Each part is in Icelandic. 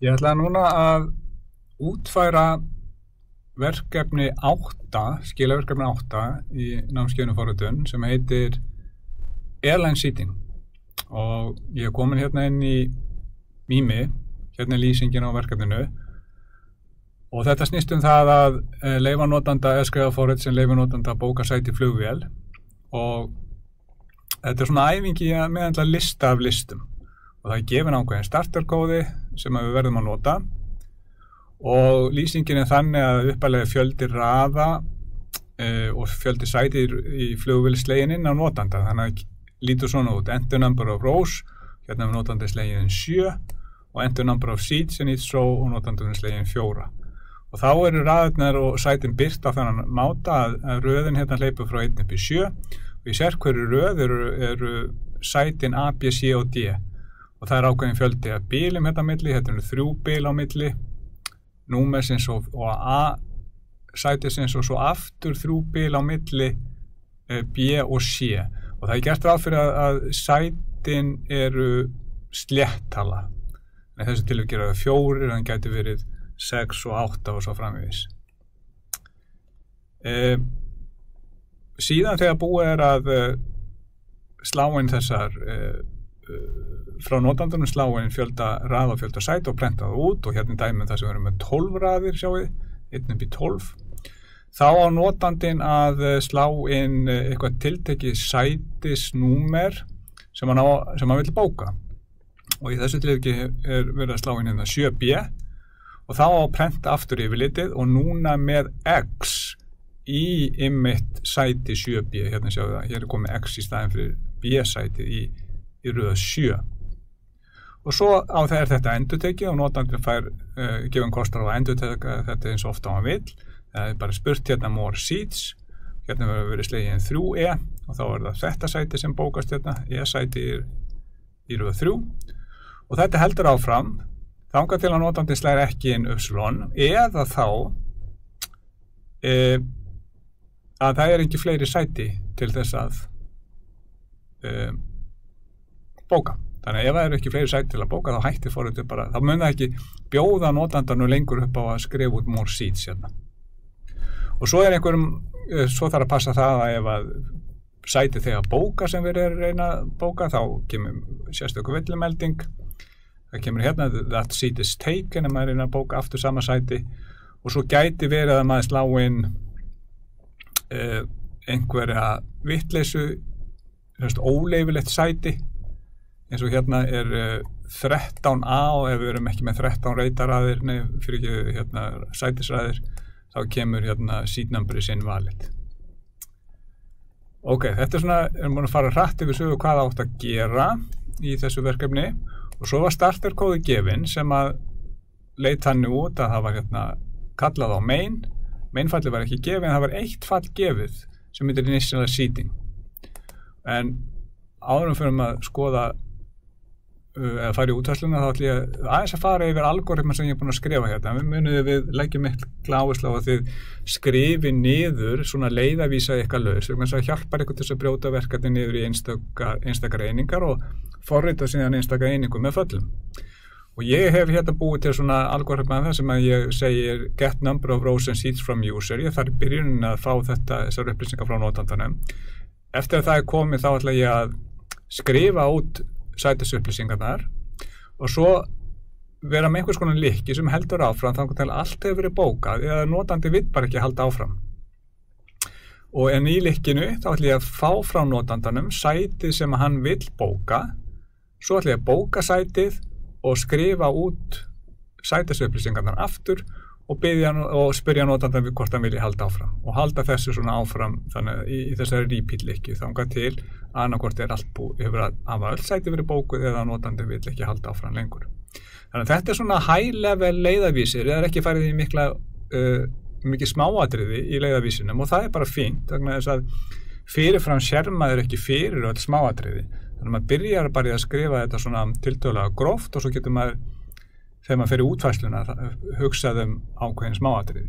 Ég ætla núna að útfæra verkefni 8, skilaverkefni 8 í námskeiðinu forutun sem heitir Airline Seating. Og ég er komin hérna inn í Mými, hérna er lýsingin á verkefninu. Og þetta snýst um það að eh, leifa notanda eða skrifa forut sem leifa notanda að bóka sæti flugvél. Og þetta er svona æfingi að meðandla lista af listum. Og það er gefin ákveðin starterkóði sem við verðum að nota. Og lýsingin er þannig að uppalega fjöldi raða uh, og fjöldi sæti í flugvilslegininn á notanda. Þannig að lítur svona út. Enter number of rows hérna er notandi slegin 7 og enter number of seats in each row og notandi slegin 4 og þá eru raðurnar og sætin byrt á þannig máta að, að röðin hérna hleypu frá 1 upp í 7 og í sér hverju röð eru, eru sætin A, B, C og D og það er ákveðin fjöldi að bílum hérna á milli, hérna eru þrjú bíl á milli númersins og, og A sætisins og svo aftur þrjú bíl á milli eh, B og C. Og það er gert ráð fyrir að, að sætin eru sléttala. En þessu til að fjórir það gæti verið 6 og 8 og svo framvegis. E, síðan þegar búið er að e, sláinn þessar e, frá notandunum sláinn fjölda rað og fjölda sæt og prentað út og hérna dæmum það sem verður með 12 raðir sjáu, 1 upp í 12 þá á notandin að slá inn eitthvað tiltekið sætisnúmer sem hann, hann vil bóka. Og í þessu tilviki er verið að slá inn hérna 7B og þá á prenta aftur yfir litið og núna með X í ymmit sæti 7B hérna sjáu það, hér er komið X í staðin fyrir B-sæti í, í röða 7 og svo á það er þetta endutekið og notandin fær uh, gefum kostar á að enduteka þetta eins og ofta á hann vil það er bara spurt hérna more seats. Hérna verður verið slegin 3E og þá er það þetta sæti sem bókast hérna. E-sæti í, röða 3 og þetta heldur áfram. Þángar til að notandi slæri ekki inn uppslun eða þá e, að það er ekki fleiri sæti til þess að e, bóka. Þannig að ef það eru ekki fleiri sæti til að bóka þá hættir fóröldur bara, þá mun það ekki bjóða notandarnu lengur upp á að skrifa út more seats hérna. Og svo er einhverjum, svo þarf að passa það að ef að sæti þegar bóka sem við erum reyna að bóka þá kemur sérstöku villumelding það kemur hérna that seat is taken en maður er að bóka aftur sama sæti. Og svo gæti verið að maður slá inn uh, einhverja vittleysu óleifilegt sæti eins og hérna er uh, 13a og ef við erum ekki með 13 reytaræðir nei, fyrir ekki hérna, sætisræðir þá kemur hérna number sinn valit ok, þetta er svona erum búin að fara hrætt yfir sögu hvað átt að gera í þessu verkefni. Og svo var starterkóði gefin sem að leitt hann út að það var hérna kallað á main. Mainfalli var ekki gefin, það var eitt fall gefið sem myndir initial seating. En áðurum fyrir að skoða eða fara í útvæsluna þá ætlum ég aðeins að fara yfir algoritma sem ég er búin að skrifa hérna. Við munum við leggjum miklu áherslu á að þið skrifi niður svona leiðavísa eitthvað laus? Að hjálpar eitthvað til að brjóta verkefni niður í einstaka, einstakar einingar og forrita síðan einstakar einingu með föllum. Og ég hef hérna búið til svona algoritma það sem að ég segir get number of rows and seats from user. Ég þarf í byrjunin að fá þetta þessar upplýsingar frá notandanum. Eftir að það er komið þá ætla ég að skrifa út sætisupplýsingarnar og svo vera með einhvers konar likki sem heldur áfram þannig að allt hefur verið bókað eða notandi vitt bara ekki halda áfram. Og en í likkinu þá ætlum ég að fá frá notandanum sætið sem hann vill bóka. Svo ætlum ég að bóka sætið og skrifa út sætisupplýsingarnar aftur og, og spyrja notandan við hvort hann vilja halda áfram. Og halda þessu svona áfram þannig í, í þessari repeat likki þangað til annarkort er allt búið hefur að hafa öll sæti verið bókuð eða notandi vil ekki halda áfram lengur. Þannig að þetta er svona high level leiðavísir það er ekki farið í mikla uh, mikið smáatriði í leiðavísinum og það er bara fínt fyrirfram sérmaður ekki fyrir öll smáatriði. Þannig að maður byrjar bara í að skrifa þetta svona tiltölulega gróft og svo getur maður þegar maður fyrir útfæsluna hugsaðum ákveðin smáatriði.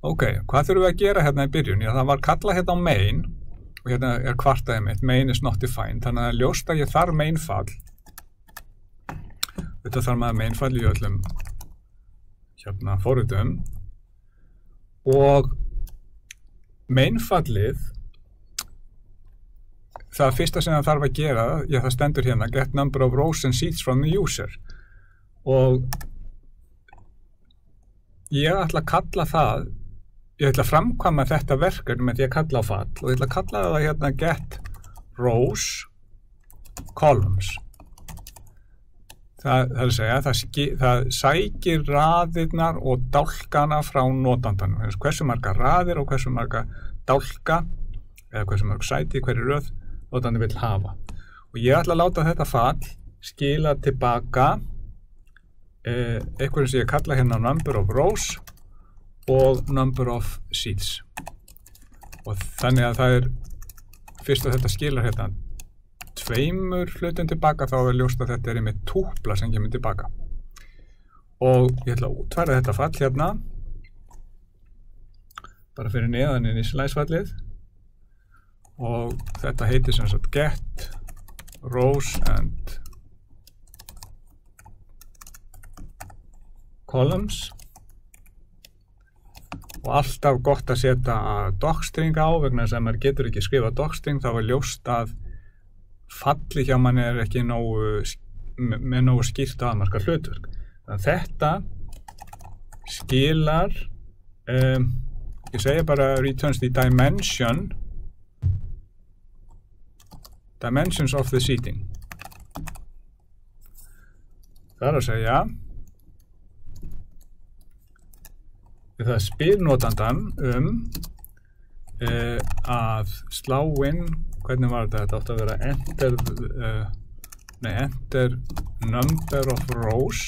Ok, hvað þurfum við að gera hérna í byrjun? Já, það var kalla hérna á main og hérna er kvartaðið mitt, main is not defined. Þannig að ljósta ég þar main fall þetta þarf maður með einfalli í öllum hérna fórutum og meinfallið það fyrsta sem það þarf að gera já það stendur hérna get number of rows and seats from the user. Og ég ætla að kalla það ég ætla að framkvæma þetta verkefni með því að kalla á fall og ég ætla að kalla það hérna get rows columns. Það, það er að segja það, það sækir raðirnar og dálkana frá notandanum. Hversu marga raðir og hversu marga dálka eða hversu marga sæti hverju röð notandi vil hafa. Og ég ætla að láta þetta fall skila tilbaka eh, eitthvað sem ég kalla hérna number of rows og number of seats. Og þannig að það er fyrst að þetta skilar hérna tveimur hlutum tilbaka þá er ljóst að þetta er með túpla sem kemur tilbaka og ég ætla að útværa þetta fall hérna bara fyrir neðan inn í slæsfallið og þetta heitir sem sagt get rows and columns. Og alltaf gott að setja docstring á vegna að maður getur ekki skrifa docstring þá er ljóst að falli hjá mann er ekki nógu, með nógu skýrt aðmarka hlutverk. Þannig að þetta skilar um, ég segja bara returns the dimension dimensions of the seating. Það er að segja það spyr notandan um uh, að slá inn hvernig var þetta, þetta átt að vera enter uh, nei, enter number of rows.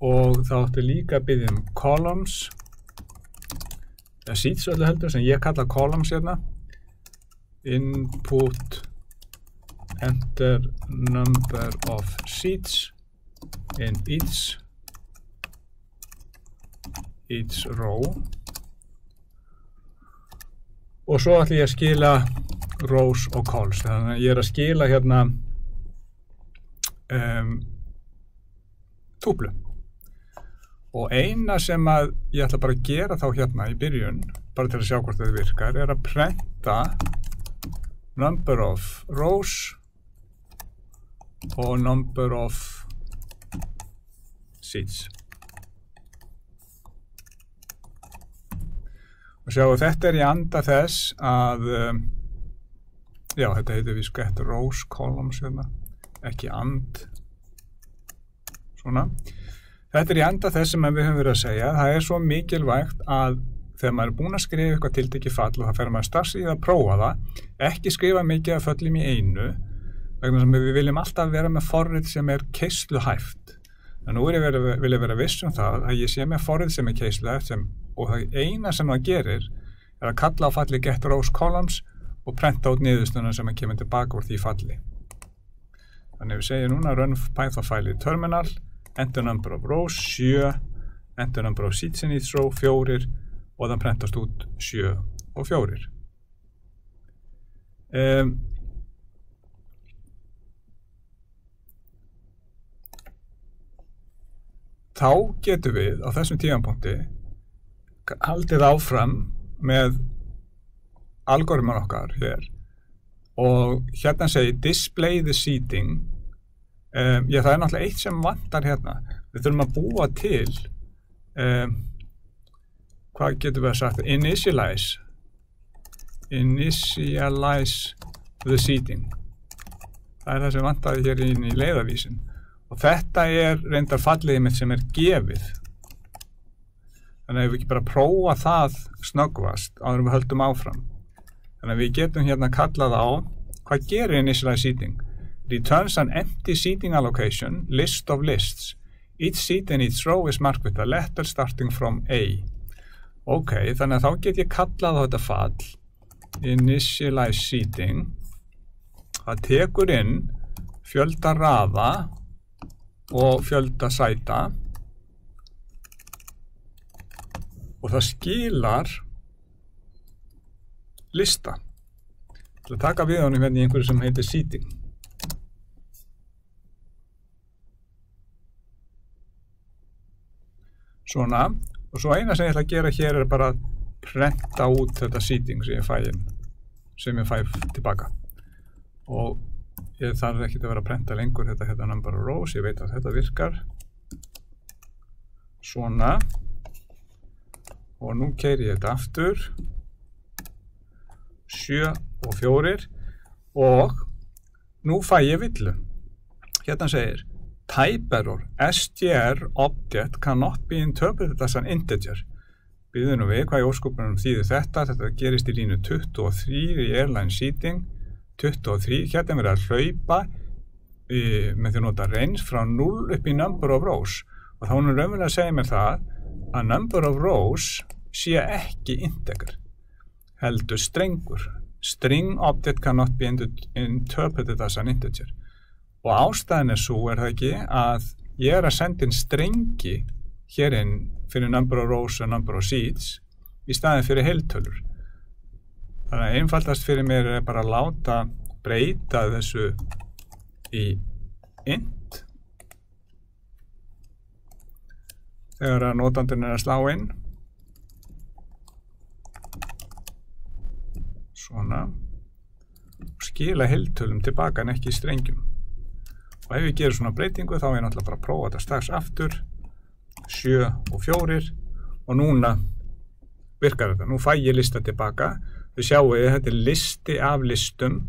Og það átti líka að byggja um columns. Eða seats öllu heldur sem ég kalla columns hérna input enter number of seats in each each row. Og svo ætlum ég að skila rows og calls. Þannig að ég er að skila hérna um, túplu og eina sem að ég ætla bara að gera þá hérna í byrjun bara til að sjá hvort þetta virkar er að prenta number of rows og number of seats? Og sjáu þetta er í anda þess að um, já þetta heitir við skett rows columns hérna, ekki and. Svona. Þetta er í anda þess sem við höfum verið að segja. Það er svo mikilvægt að þegar maður er búin að skrifa eitthvað tildekki fall og það fer maður strax í að prófa það ekki skrifa mikið að föllum í einu vegna sem við viljum alltaf vera með forrið sem er keislu hæft en nú er vil ég vera viss um það að ég sé með forrið sem er keislu hæft sem, og það eina sem það gerir er að kalla á falli get rows columns og prenta út niðurstunum sem að kemur tilbaka úr því falli. Þannig við segjum núna run python file í terminal enter number of rows 7 enter number of seats in each row 4 og það prentast út 7 og 4 um, þá getum við á þessum tímanpunkti haldið áfram með algoritman okkar hér og hérna segi display the seating. Um, já það er náttúrulega eitt sem vantar hérna. Við þurfum að búa til um, hvað getur við að sagt? Initialize. Initialize the seating. Það er það sem vantaði hér inn í leiðavísin og þetta er reyndar falliðið mitt sem er gefið. Þannig að við ekki bara prófa það snöggvast áður við höldum áfram. Þannig að við getum hérna að kalla það á hvað gerir initialize seating? Returns an empty seating allocation list of lists. Each seat in each row is marked with a letter starting from A Ok, þannig að þá get ég kallað á þetta fall initialize seating það tekur inn fjölda raða og fjölda sæta. Og það skilar lista. Til að taka við honum hérna í einhverju sem heitir seating. Svona og svo eina sem ég ætla að gera hér er bara að prenta út þetta seating sem ég fæ sem ég fæ tilbaka. Og ég þarf ekki að vera að prenta lengur þetta hérna number of rows, ég veit að þetta virkar. Svona. Og nú keiri ég þetta aftur. 7 og 4 og nú fæ ég villu. Hérna segir type error str object cannot be interpreted as an integer. Býðu nú við hvað í óskupunum þýðir þetta. Þetta gerist í línu 23 í airline seating. 23, hérna er verið að hlaupa í, með því að nota range frá 0 upp í number of rows. Og þá er hún raunverulega að segja mér það að number of rows sé ekki integer heldur strengur. String object cannot be interpreted as an integer og ástæðin er svo er það ekki að ég er að senda inn strengi hér inn fyrir number of rows og number of seeds í staðin fyrir heiltölur. Þannig að einfaldast fyrir mér er bara að láta breyta þessu í int. Þegar að notandin er að slá inn. Svona. Og skila heiltölum tilbaka en ekki strengjum og ef ég gerur svona breytingu þá er ég náttúrulega bara að prófa þetta strax aftur. 7 og 4 og núna virkar þetta, nú fæ ég lista tilbaka. Þið sjáu að þetta er listi af listum,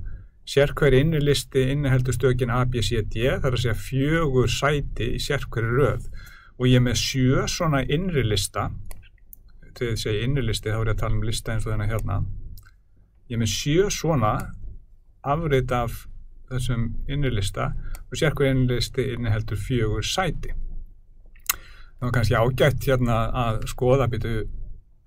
sérkværi innilisti inniheldur stökin A, B, C, D, það er að segja fjögur sæti í sérkværi röð. Og ég með sjö svona innri lista, þegar þið segja innilisti þá er ég að tala um lista eins og þennan hérna, ég með sjö svona afreit af þessum innri lista og sérkværi innilisti inniheldur fjögur sæti. Það var kannski ágætt hérna að skoða býtu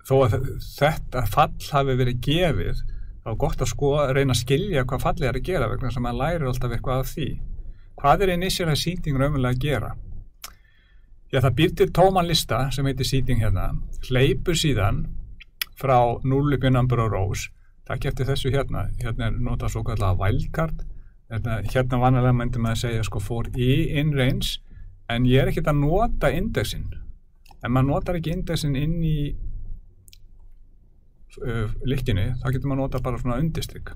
þó að þetta fall hafi verið gefið þá er gott að sko reyna að skilja hvað fallið er að gera vegna sem maður lærir alltaf eitthvað af því. Hvað er initial seating raunverulega að gera? Já það býr til tóman lista sem heitir seating hérna. Hleypur síðan frá 0 upp í number of rows. Takk eftir þessu hérna. Hérna er notað svo kallega wildcard hérna, hérna vanalega myndi maður að segja sko for i in range en ég er ekkert að nota indexin en maður notar ekki indexin inn í uh, líkinni, þá getur maður nota bara svona undistrykk.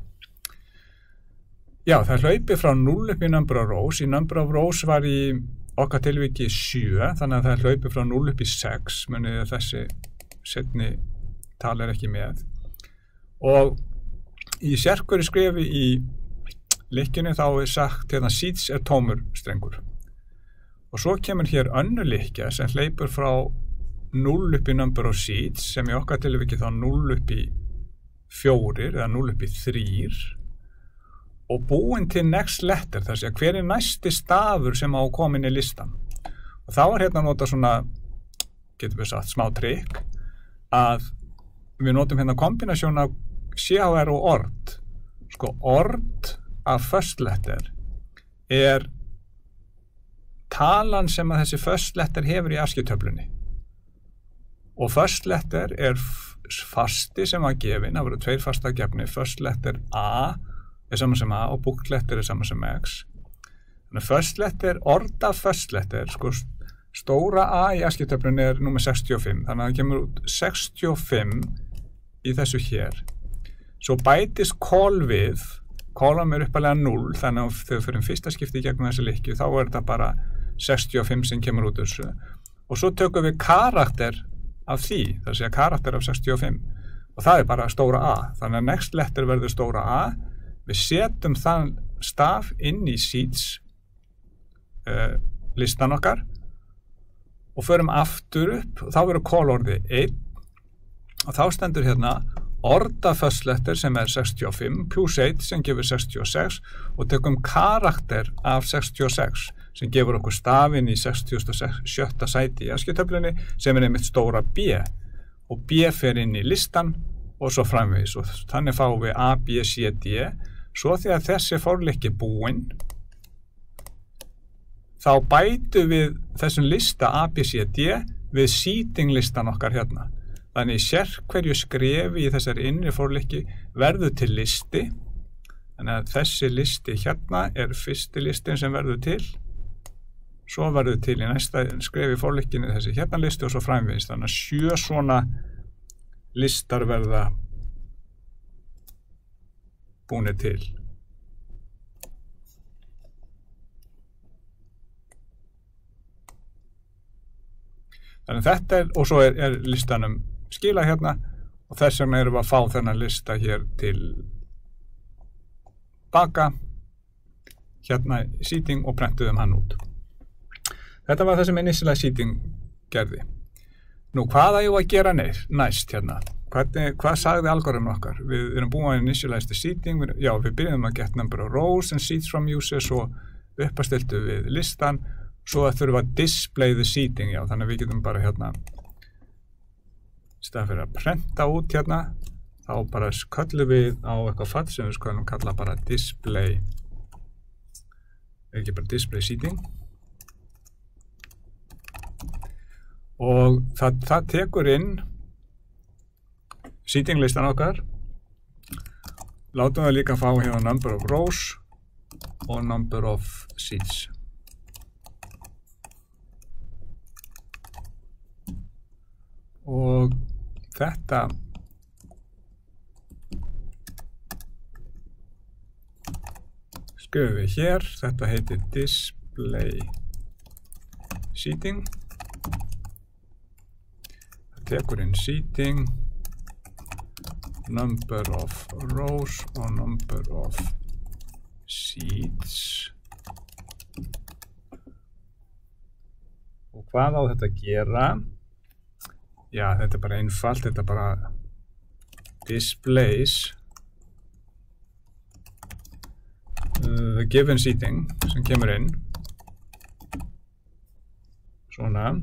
Já, það hlaupi frá 0 upp í number of rows. Í number of rows var í okkar tilviki 7, þannig að það hlaupi frá 0 upp í 6, munið þessi setni tal er ekki með. Og í sérkvöri skrefi í líkinni þá er sagt hérna seeds er tómur strengur. Og svo kemur hér önnu líkja sem hleypur frá 0 upp í number of seats sem í okkar tilviki þá 0 upp í 4 eða 0 upp í 3 og búin til next letter sé að hver er næsti stafur sem á komin í listan og þá er hérna að nota svona getur við sagt smá trikk að við notum hérna kombinasjón af CHR og ORD sko ORD af first letter er talan sem að þessi first letter hefur í askjötöflunni og first letter er fasti sem var gefin, það voru tveir fasta gefni, first letter A er saman sem A og book letter er saman sem X. Þannig first letter, orða first letter sko stóra A í askiptöflunni er nummer 65 þannig að það kemur út 65 í þessu hér. Svo bætist call við callam er uppalega 0 þannig að þegar við fyrir fyrsta skipti gegnum þessi likki þá er þetta bara 65 sem kemur út þessu. Og svo tökum við karakter af því, það sé að karakter af 65 og það er bara stóra A þannig að next letter verður stóra A. Við setjum þann staf inn í seeds uh, listan okkar og förum aftur upp. Og þá verður kólorði 1 og þá stendur hérna orda first letter sem er 65 plus 1 sem gefur 66 og tekum karakter af 66 sem gefur okkur stafin í 67. sæti í askjötöflunni sem er einmitt stóra B og B fer inn í listan og svo framvegis og þannig fáum við A, B, C, D svo því að þessi fórleiki búinn þá bætu við þessum lista A, B, C, D við seating listan okkar hérna þannig sér hverju skrefi í þessari innri fórleiki verður til listi. Þannig að þessi listi hérna er fyrsti listin sem verður til. Svo verður til í næsta skrefi fórleikinu þessi hérna listi og svo framvegist þannig að sjö svona listar verða búinir til. Þannig að þetta er og svo er, er listanum skila hérna og þess vegna erum við að fá þennan lista hér til baka. Hérna seating og prentuðum hann út. Þetta var það sem initial seating gerði. Nú hvað að ég var að gera neir, næst hérna? Hvernig, hvað sagði algoritmin okkar? Við erum búin að initialize the seating við, já við byrjum að get number of rows and seats from users og uppastiltu við listan svo þurfum við að display the seating já þannig að við getum bara hérna stað fyrir að prenta út hérna þá bara köllum við á eitthvað fatt sem við skalum kalla bara display. Ekki bara display seating. Og það, það tekur inn seating listan okkar. Látum við líka fá hérna number of rows og number of seats. Og þetta skrifum við hér. Þetta heitir display seating. Það tekur inn seating number of rows og number of seats. Og hvað á þetta að gera já þetta er bara einfalt þetta er bara displays. Uh, the given seating sem kemur inn. Svona.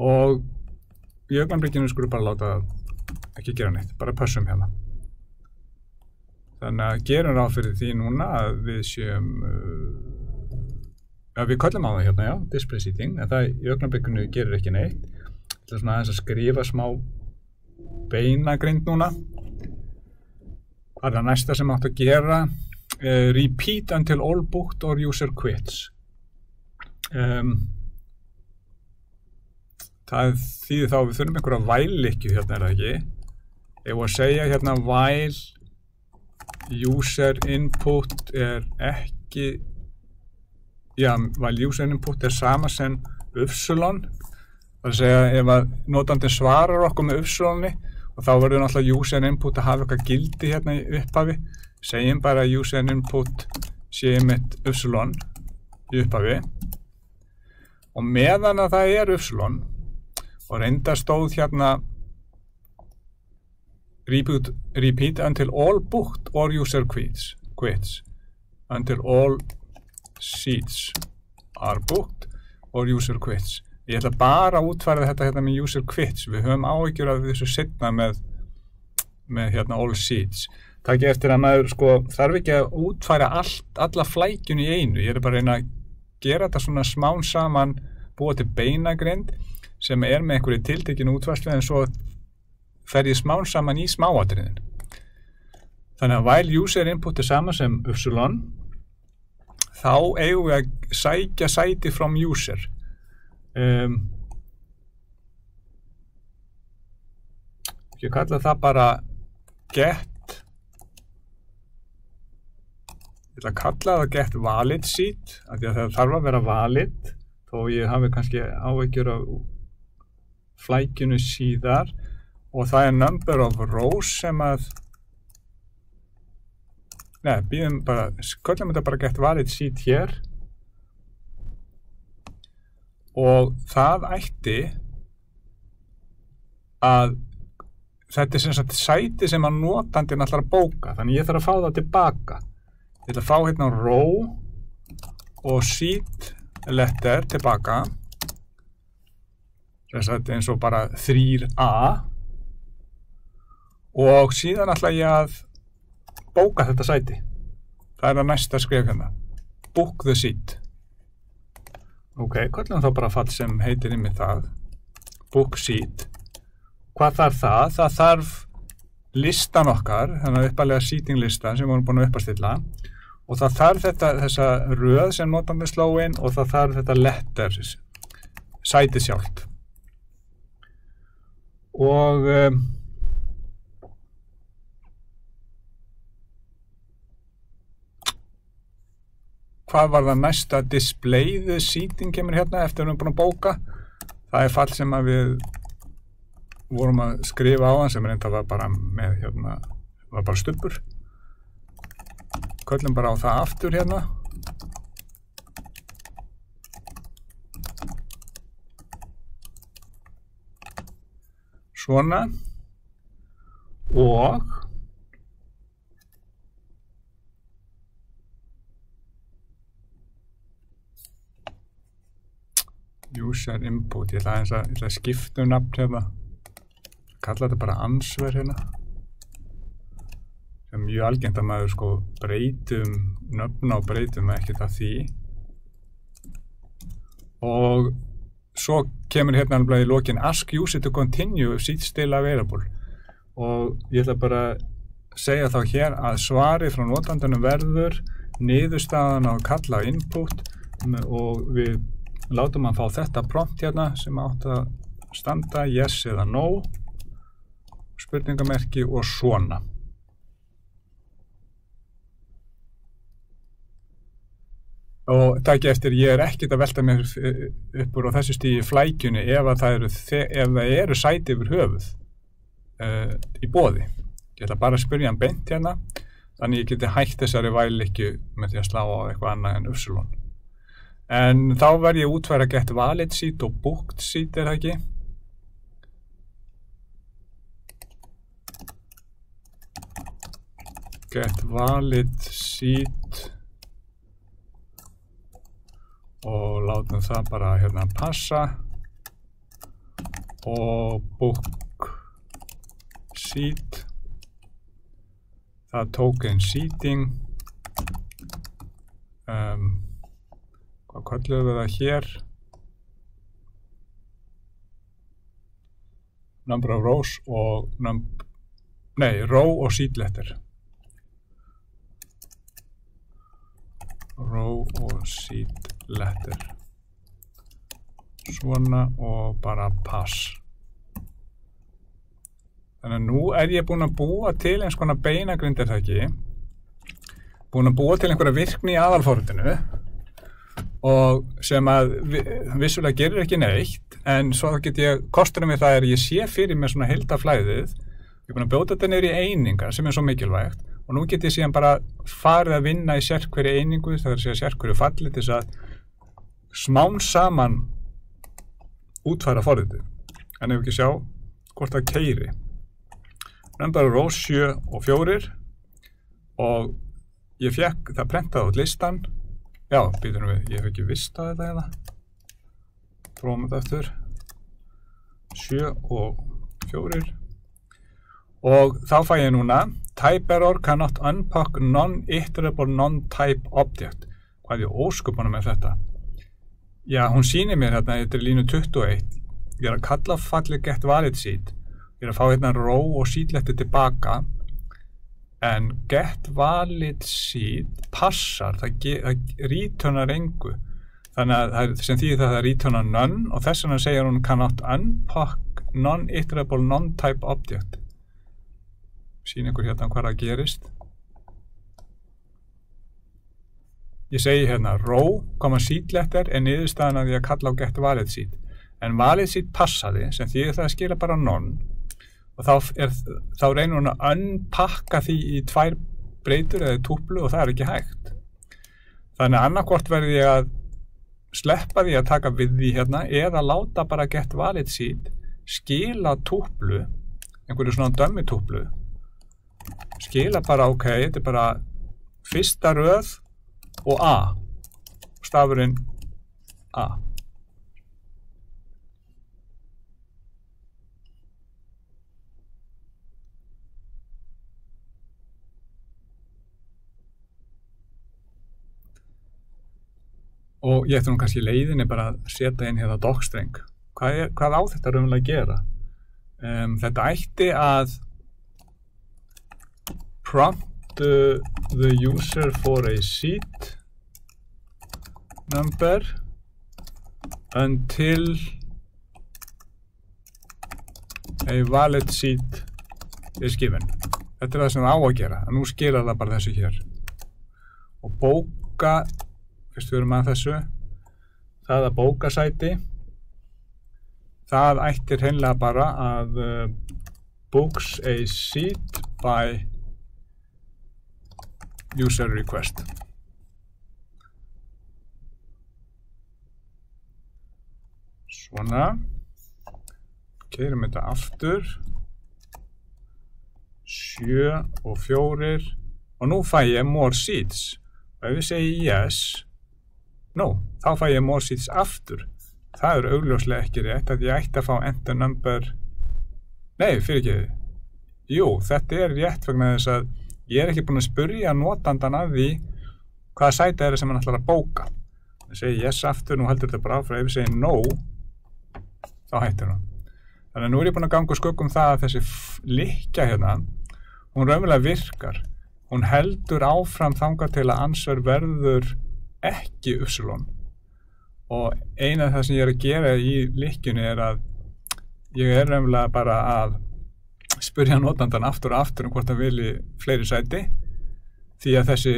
Og í augnablikinu skulum bara láta ekki gera neitt, bara passum hérna. Þannig að gerum ráð fyrir því núna að við séum uh, að við kollum á það hérna, já, display seating en það í augnablikinu gerir ekki neitt er svona aðeins að skrifa smá beinagrind núna. Hvað er það næsta sem átt að gera uh, repeat until all booked or user quits. Um, það þýðir þá við þurfum einhverja vælikju hérna er það ekki? Ef að segja hérna while user input er ekki já, while user input er sama sem upsilon það er að segja ef að notandi svarar okkur með upsilonni og þá verður náttúrulega user input að hafa eitthvað gildi hérna í upphafi. Segjum bara user input séum eitt upsilon í upphafi. Og meðan að það er upsilon og reynda stóð hérna repeat, repeat until all booked or user quits, quits until all seats are booked or user quits ég ætla bara að útfæra þetta hérna með user quits. Við höfum áhyggjur af þessu setna með, með hérna all seats. Það ekki eftir að maður sko þarf ekki að útfæra allt, alla flækjun í einu, ég er bara að reyna að gera þetta svona smán saman búa til beinagrind sem er með einhverju tiltekinu útfærslu en svo fer ég smán saman í smáatriðin. Þannig að while user input er sama sem upsilon þá eigum við að sækja sæti from user um, ég kalla það bara get. Ég ætla að kalla það get valid seat af því að það þarf að vera valid þó ég hafi kannski áveikjur af flækjunu síðar. Og það er number of rows sem að neða, býðum bara sköllum þetta bara gett valid seat hér og það ætti að þetta er sem sagt sæti sem að notandinn ætlar að bóka. Þannig ég þarf að fá það tilbaka. Ég ætla að fá hérna row og seat letter tilbaka. Eins og bara 3a og síðan ætla ég að bóka þetta sæti. Það er að næsta skrif hérna. Book the seat ok, hvernig þá bara fall sem heitir yfir það. Book seat hvað þarf það? það þarf listan okkar þannig að uppalega seating listan sem við vorum búin að uppastilla. Og það þarf þetta, þessa röð sem notandi sló inn og það þarf þetta letter sæti sjálft. Og um, hvað var það næsta display the seating kemur hérna eftir að við erum búin að bóka. Það er fall sem að við vorum að skrifa á hann sem reynda var bara með hérna, var bara stubur köllum bara á það aftur hérna. Svona. Og user input. Ég ætla aðeins að, að skipta um nafn hérna. Kalla þetta bara ansver hérna. Sem er mjög algengt að maður sko breytum nöfna og breytum ekkert að því. Og svo kemur hérna alveg í lokin ask user to continue seat still available. Og ég ætla bara að segja þá hér að svari frá notandunum verður niðurstaðan á kalla input. Og við látum hann fá þetta prompt hérna sem átt að standa yes eða no spurningamerki og svona. Og takk eftir ég er ekkit að velta mér upp úr á þessu stíði flækjunni ef það eru, ef það eru sæti yfir höfuð uh, í bóði ég ætla bara að spyrja hann beint hérna þannig ég geti hægt þessari vælikju með því að slá á eitthvað annað en Upsilon en þá verð ég útværa gett valid seat og booked seat er það ekki? Get valid seat og látum það bara hérna passa. Og book seat það token seating um, hvað kallum við það hér? Number of rows og num nei, row og seat letter. Row og seat letter. Svona og bara pass. Þannig að nú er ég búin að búa til eins konar beinagrind er það ekki? Búin að búa til einhverja virkni í aðalforðinu og sem að vissulega gerir ekki neitt en svo get ég, kostunum við það er ég sé fyrir mér svona heldaflæðið ég er búin að bjóta þetta neyri einingar sem er svo mikilvægt. Og nú get ég síðan bara farið að vinna í sérkveri einingu það er að segja sérkveri fallið til þess að smán saman útfæra forðið en ef ekki sjá hvort það keiri nefnbar rós 7 og 4 og ég fekk það prentað át listan já, býtum við, ég hef ekki vist að þetta hérna. Prófum þetta eftir 7 og 4 og þá fæ ég núna type error cannot unpack non-iterable non-type object. Hvað er óskupunum með þetta? Já, hún sýnir mér hérna þetta er línu 21 ég er að kalla fallið get valid seed ég er að fá hérna row og seedletti tilbaka en get valid seed passar, það, það returnar engu. Þannig að það sem því það er returnar none og þess vegna segir hún cannot unpack non-iterable non-type object. Sína ykkur hérna hvað það gerist. Ég segi hérna row, koma seedletter er niðurstaðan að ég að kalla á get valid seed en valid seed passaði sem því það skilja bara non og þá, er, þá reynur hún að unpakka því í tvær breytur eða túplu og það er ekki hægt. Þannig annarkort verði ég að sleppa því að taka við því hérna eða láta bara get valid seed skila túplu einhverju svona dömmi túplu skila bara ok, þetta er bara fyrsta röð og A. Stafurinn A og ég ætti nú kannski leiðinni bara að setja inn hérna docstreng hvað, hvað á þetta raunlega að gera um, þetta ætti að prompt uh, the user for a seat number until a valid seat is given. Þetta er það sem það á að gera. Nú skilja það bara þessu hér. Og bóka, fyrst við erum að þessu, það að bóka sæti, það ættir hennilega bara að uh, books a seat by user request. Svona. Keirum þetta aftur. 7 og 4 og nú fæ ég more seats. Og ef ég segi yes, no, þá fæ ég more seats aftur. Það er augljóslega ekki rétt að ég ætti að fá enter number Nei, fyrir ekki. Jú, þetta er rétt vegna þess að ég er ekki búin að spurja notandan að því hvaða sæti er það sem hann ætlar að bóka. Það segir yes aftur, nú heldur þetta bara áfram. Ef ég segi no, þá hættir hann. Þannig að nú er ég búin að ganga skökkum það að þessi likja hérna, hún raunverulega virkar. Hún heldur áfram þanga til að ansvar verður ekki uppsilon. Og eina af það sem ég er að gera í likjunni er að ég er raunverulega bara að spurja notandan aftur og aftur um hvort það vilji fleiri sæti. Því að þessi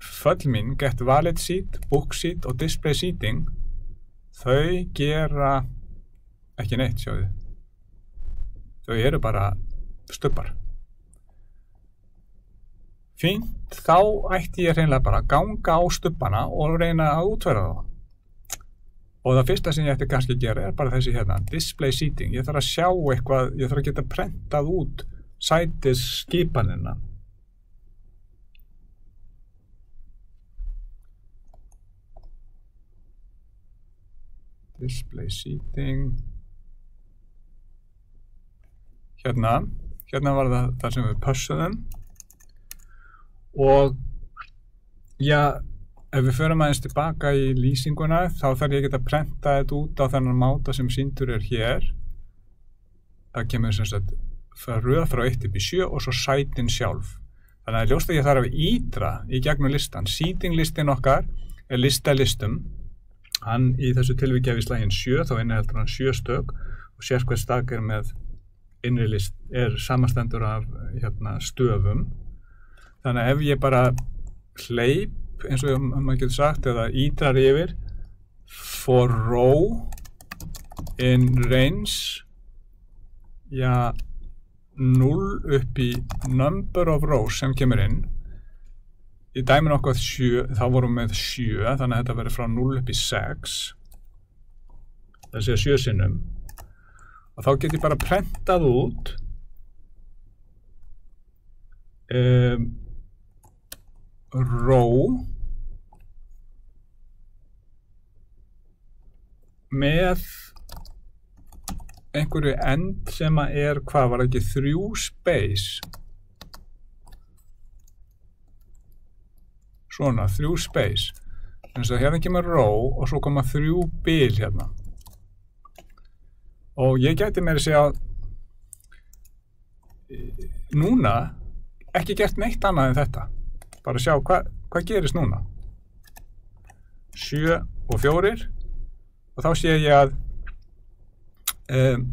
föll mín, get valid seat, book seat og display seating þau gera ekki neitt, sjáu þau eru bara stubbar fínt, þá ætti ég reynilega bara að ganga á stubbana og reyna að útverða það og það fyrsta sem ég ætti kannski að gera er bara þessi hérna, display seating. Ég þarf að sjá eitthvað, ég þarf að geta prentað út sætis skipanina. Display seating. Hérna hérna var það það sem við pössuðum og já ef við förum aðeins tilbaka í lýsinguna þá þarf ég að geta prenta þetta út á þennan máta sem síndur er hér. Það kemur sem sagt röð frá 1 upp í 7 og svo sætin sjálf. Þannig að ljóst að ég þarf að ídra í gegnum listan. Seating listin okkar er lista listum hann í þessu tilvíkja við slægin 7 þá inniheldur hann 7 stök. Og sérkvæð stak er með innri list er samastendur af hérna, stöfum þannig að ef ég bara hleyp eins og maður getur sagt eða ítrar yfir for row in range já 0 upp í number of rows sem kemur inn. Í dæmin okkar sjö, þá vorum við með 7 þannig að þetta verður frá 0 upp í 6 það sé 7 sinnum. Og þá get ég bara prentað út um, row með einhverju end sem að er, hvað var ekki, þrjú space? Svona, þrjú space. Þannig að hérna kemur row og svo koma þrjú bil hérna. Og ég geti meira að segja núna ekki gert neitt annað en þetta bara sjá hvað hva gerist núna? 7 og 4 og þá sé ég að um,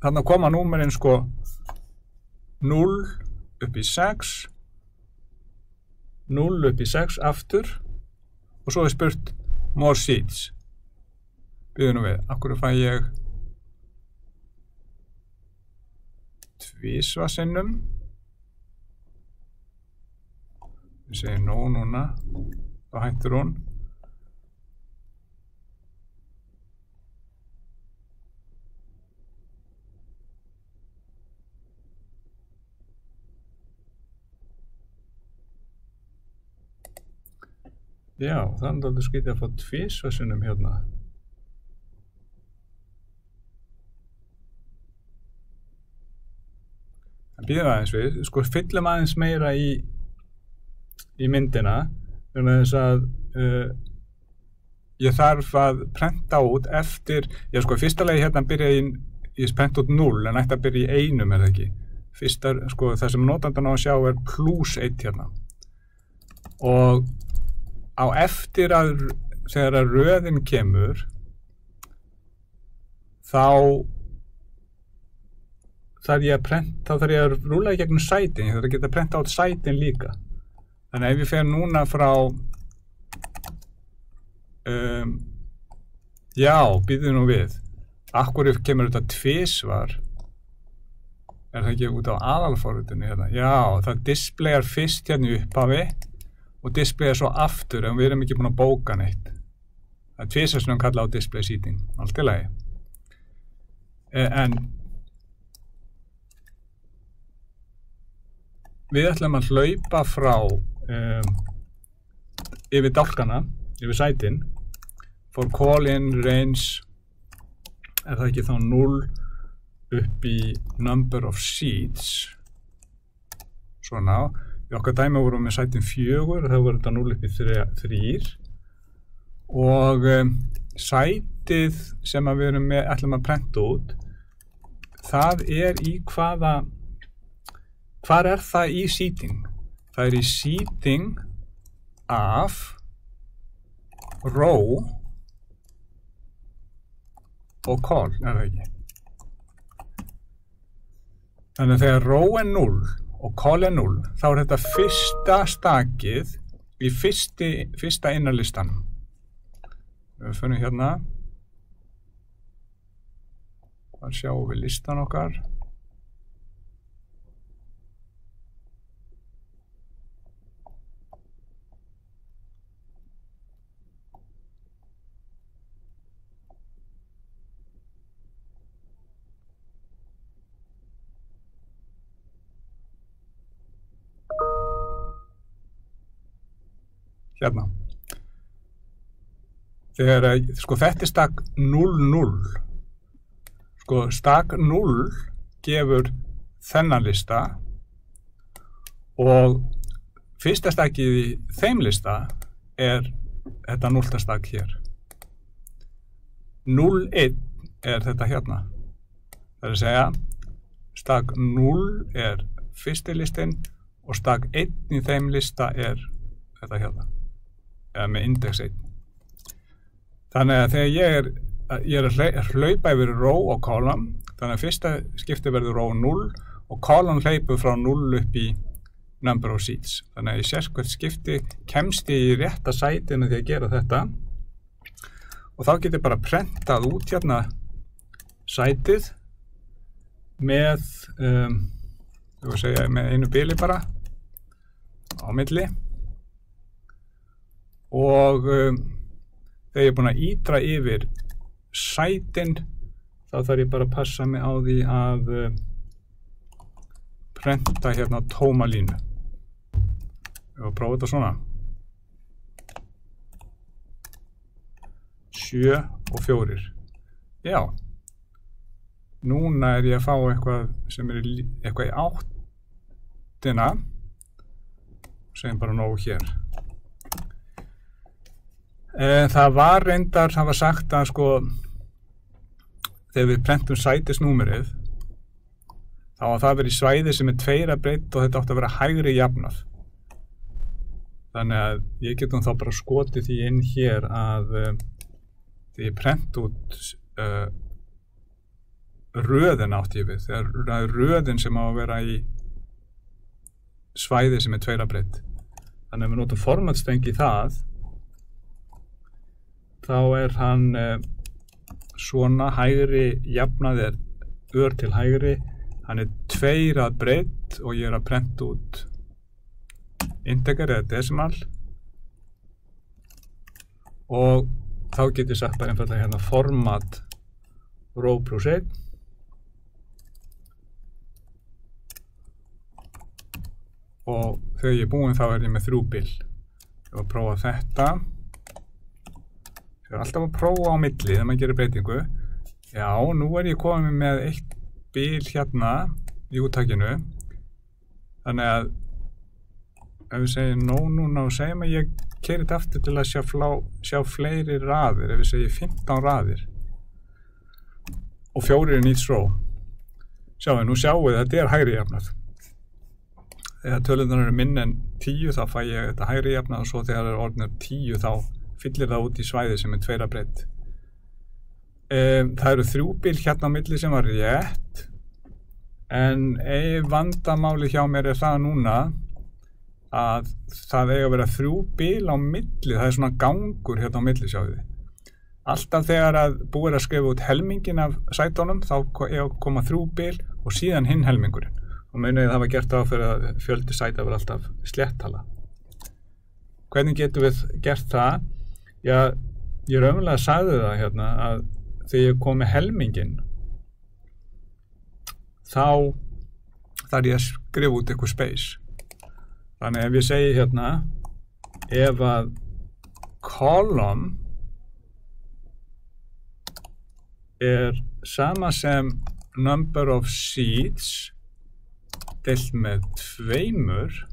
þannig að koma númerinn sko 0 upp í 6 0 upp í 6 aftur. Og svo er spurt more seats. Byrjum við, akkur fæ ég tvísva við segjum no núna. Þá hættir hún. Já, þannig að þú skilja að fá tvísvarsunum hérna. Það býðum aðeins við, sko fyllum aðeins meira í, í myndina um þess að uh, ég þarf að prenta út eftir, já sko fyrsta legi hérna byrja í, ég prenta út 0 en ætti að byrja í einum er það ekki. fyrsta, sko, það sem notandan á að sjá er plus 1 hérna og á eftir að þegar að röðin kemur þá þarf ég að prenta, þá þarf ég að rúla í gegnum sætin, ég þarf að geta að prenta át sætin líka þannig að ef ég fer núna frá um, já, býðið nú við. Akkur kemur þetta tvísvar er það ekki út á aðalforutinu hérna, já, það displayar fyrst hérna upphafi og displayar svo aftur en við erum ekki búin að bóka neitt. Það er tvísvar sem við kalla á display seating. Allt í lagi. E, en við ætlum að hlaupa frá um, yfir dálkana yfir sætin. For call in range er það ekki þá 0 upp í number of seats? Svona. Í okkar dæmi vorum við sætin fjögur þá voru þetta 0 upp í 3 og um, sætið sem við erum með ætlum að prenta út það er í hvaða hvar er það í seating það er í seating af row og call, er það ekki? Þannig að þegar row er 0 og call er 0, þá er þetta fyrsta stakið í fyrsti, fyrsta innarlistan. Við fyrir hérna. Þar sjáum við listan okkar. Hérna. Þegar að, sko þetta er stakk 0-0 sko stakk 0 gefur þennan lista og fyrsta stakkið í þeim lista er þetta 0. stakk hér. 0-1 er þetta hérna. Það er að segja stakk 0 er fyrsti listin og stakk 1 í þeim lista er þetta hérna eða með index 1 þannig að þegar ég er ég er að hlaupa yfir ró og kolum þannig að fyrsta skipti verður ró 0 og kolum hlaupu frá 0 upp í number of seats. Þannig að í sérskvært skipti kemst ég í rétta sætinu því að gera þetta. Og þá getur ég bara prentað út hérna sætið með um, segja, með einu bíli bara á milli og um, þegar ég er búin að ídra yfir sætin þá þarf ég bara að passa mig á því að um, prenta hérna tóma línu. Og prófa þetta svona. 7 og 4 já. Núna er ég að fá eitthvað sem er eitthvað í áttina. Segjum bara nógu hér Eh, það var reyndar, það var sagt að sko þegar við prentum sætisnúmerið þá að það verið svæði sem er tveira breytt og þetta átt að vera hægri jafnað. Þannig að ég getum þá bara skotið því inn hér að uh, því ég prent út uh, röðin átt ég við. Þegar röðin sem á að vera í svæði sem er tveira breytt þannig að við notum formatstengi það þá er hann eh, svona hægri jafnaðir ör til hægri. Hann er tveir að breytt og ég er að prenta út integer eða decimal. Og þá getur ég sagt bara einfallega hérna format row plus 1 og þegar ég er búinn þá er ég með þrjú bil. Ég var að prófa þetta Það er alltaf að prófa á milli þegar maður gerir breytingu. Já, nú er ég komið með eitt bíl hérna í úttakinu. Þannig að ef við segjum nó núna og segjum að ég kerir þetta aftur til að sjá, flá, sjá fleiri raðir, ef við segjum 15 raðir og fjórir er nýtt stró. Sjáu, nú sjáu við, þetta er hægri jafnað. Þegar tölunar eru minn en 10 þá fæ ég þetta hægri jafnað og svo þegar það er orðinur 10 þá fyllir það út í svæði sem er tveira breytt. Um, það eru þrjú bíl hérna á milli sem var rétt en ein vandamáli hjá mér er það núna að það eiga að vera þrjú bíl á milli, það er svona gangur hérna á milli þið. Alltaf þegar að búið er að skrifa út helmingin af sætónum þá koma þrjú bíl og síðan hinn helmingurinn og munið það var gert á fyrir að fjöldi sæta verið alltaf sléttala. Hvernig getum við gert það? Já, ég að sagði það hérna að þegar ég kom með helmingin þá þarf ég að skrifa út eitthvað space. Þannig ef ég segi hérna ef að column er sama sem number of seeds deilt með tveimur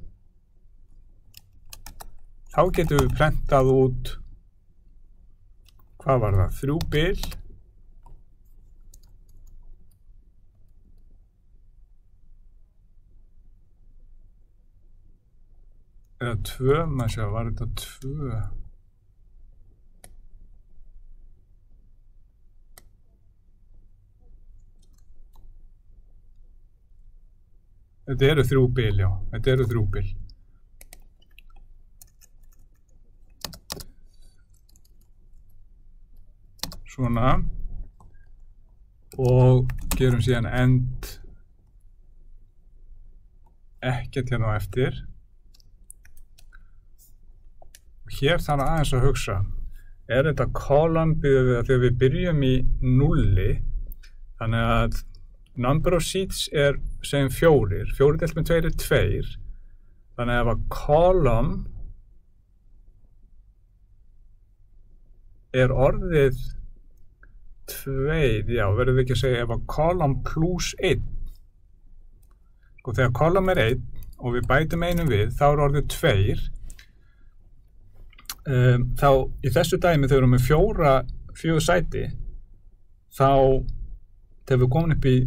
þá getum við prentað út hvað var það, þrjú bil eða tvö, maður sé að var þetta tvö Þetta eru þrjú bil, já. Þetta eru þrjú bil. Svona. Og gerum síðan end ekkert hérna á eftir. Og hér þarf aðeins að hugsa. Er þetta column byrjuð við að þegar við byrjum í nulli, þannig að number of seats er segjum fjórir, fjórir delt með tveir er tveir þannig að ef að column er orðið tveir, já, verður við ekki að segja ef að column plus 1 og þegar column er 1 og við bætum einum við, þá er orðið tveir. Um, þá í þessu dæmi þegar við erum með fjóra fjögur sæti þá þegar við komum upp í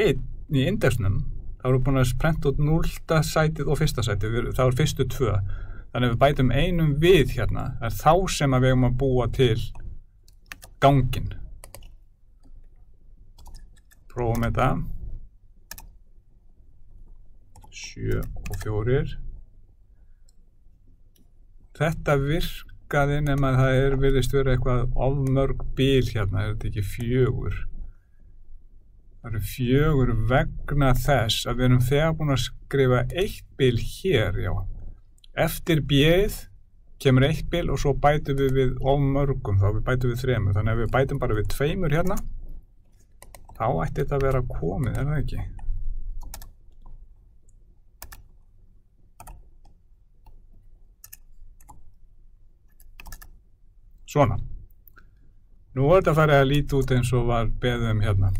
einn í indexnum þá erum við búin að prenta út 0. sætið og fyrsta sætið, þá er fyrstu tvö. Þannig að við bætum einum við hérna. Það er þá sem að við erum að búa til gangin. Prófum þetta. 7 og 4 þetta virkaði nema að það er virðist verið eitthvað ofmörg bíl hérna, er þetta ekki fjögur? Það eru fjögur vegna þess að við erum þegar búin að skrifa eitt bil hér, já. Eftir bjöð kemur eitt bil og svo bætum við við ofmörgum, þá við bætum við þremur. Þannig að við bætum bara við tveimur hérna, þá ætti þetta að vera komið, er það ekki? Svona. Nú er þetta að fara að líti út eins og var beðum hérna.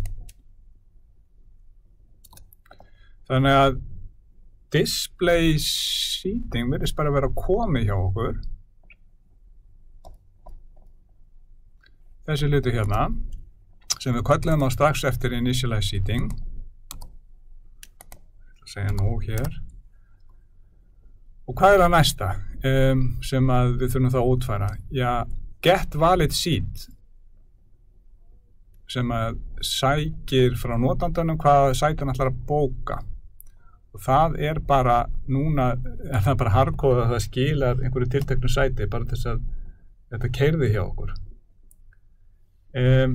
Þannig að display seating verðist bara að vera komið hjá okkur. Þessi hlutu hérna sem við kvöllum á strax eftir initialize seating. Segja nú hér. Og hvað er það næsta um, sem að við þurfum þá að útfæra? Já, get valid seat sem að sækir frá notandunum hvað sætun ætlar að bóka og það er bara núna er það bara hardkóð að það skilar einhverju tilteknu sæti bara þess að þetta keirði hjá okkur? Um,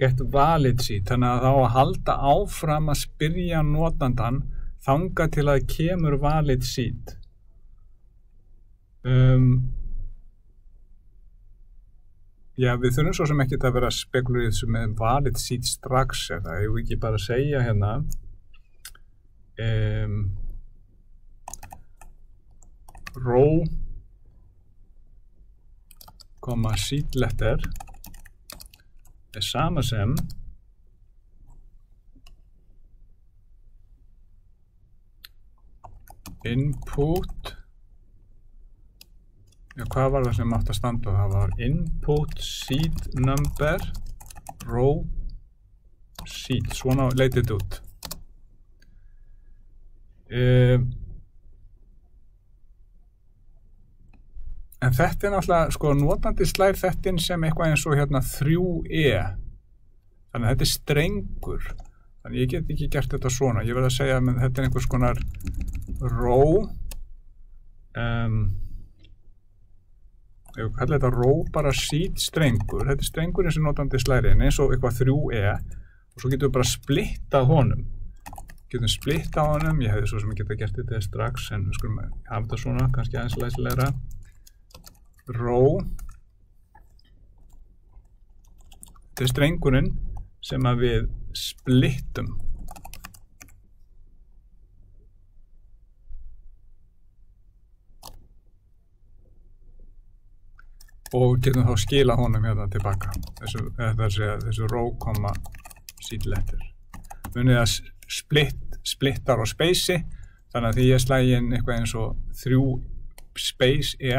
get valid seat þannig að þá að halda áfram að spyrja notandan þanga til að kemur valid seat um Já, við þurfum svo sem ekki að vera spekulurið sem er valid seat strax eða ég vil ekki bara segja hérna. Um, row koma seat letter er sama sem input Já, hvað var það sem átt að standa? Það var input seed number row seed, svona leitið þetta út. Um, en þetta er náttúrulega sko notandi slær þetta inn sem eitthvað eins og hérna 3e þannig að þetta er strengur. Þannig ég get ekki gert þetta svona. Ég verð að segja að þetta er einhvers konar row um, við kalla þetta row bara seed strengur þetta er strengurinn sem notandi slæri inn eins og eitthvað 3e og svo getum við bara splittað honum. Getum splittað honum. Ég hefði svo sem ég geta gert þetta strax en við skulum hafa þetta svona kannski aðeins læsilegra. Row þetta er strengurinn sem að við splittum og getum þá skila honum hérna tilbaka. Þessu, þessu, seed letter. Munið að split, splittar og spacei þannig að því ég slægi inn eitthvað eins og þrjú space e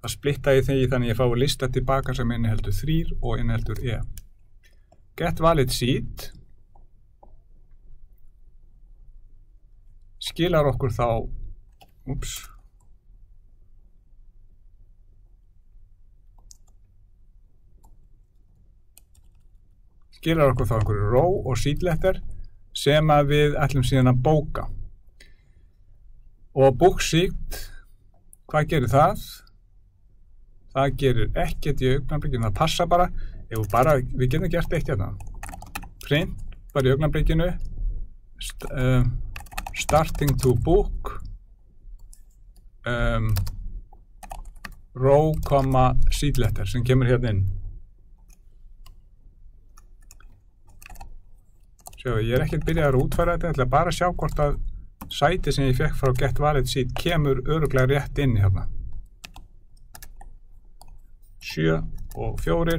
það splitta ég þegi þannig að ég fái lista tilbaka sem inniheldur þrýr og inniheldur e. Get valid seed skilar okkur þá ups skilar okkur þá einhverju ró og sídletter sem að við ætlum síðan að bóka. Og bóksíkt hvað gerir það? það gerir ekkert í augnablikinu það passa bara, bara við getum gert eitt hérna. Print bara í augnablikinu. St um, starting to book. Um, row, sídletter sem kemur hérna inn Sjá, ég er ekkert byrjað að útfæra þetta, ég ætla bara að sjá hvort að sæti sem ég fekk frá Get Valid Seed kemur öruglega rétt inn hérna. 7 og 4.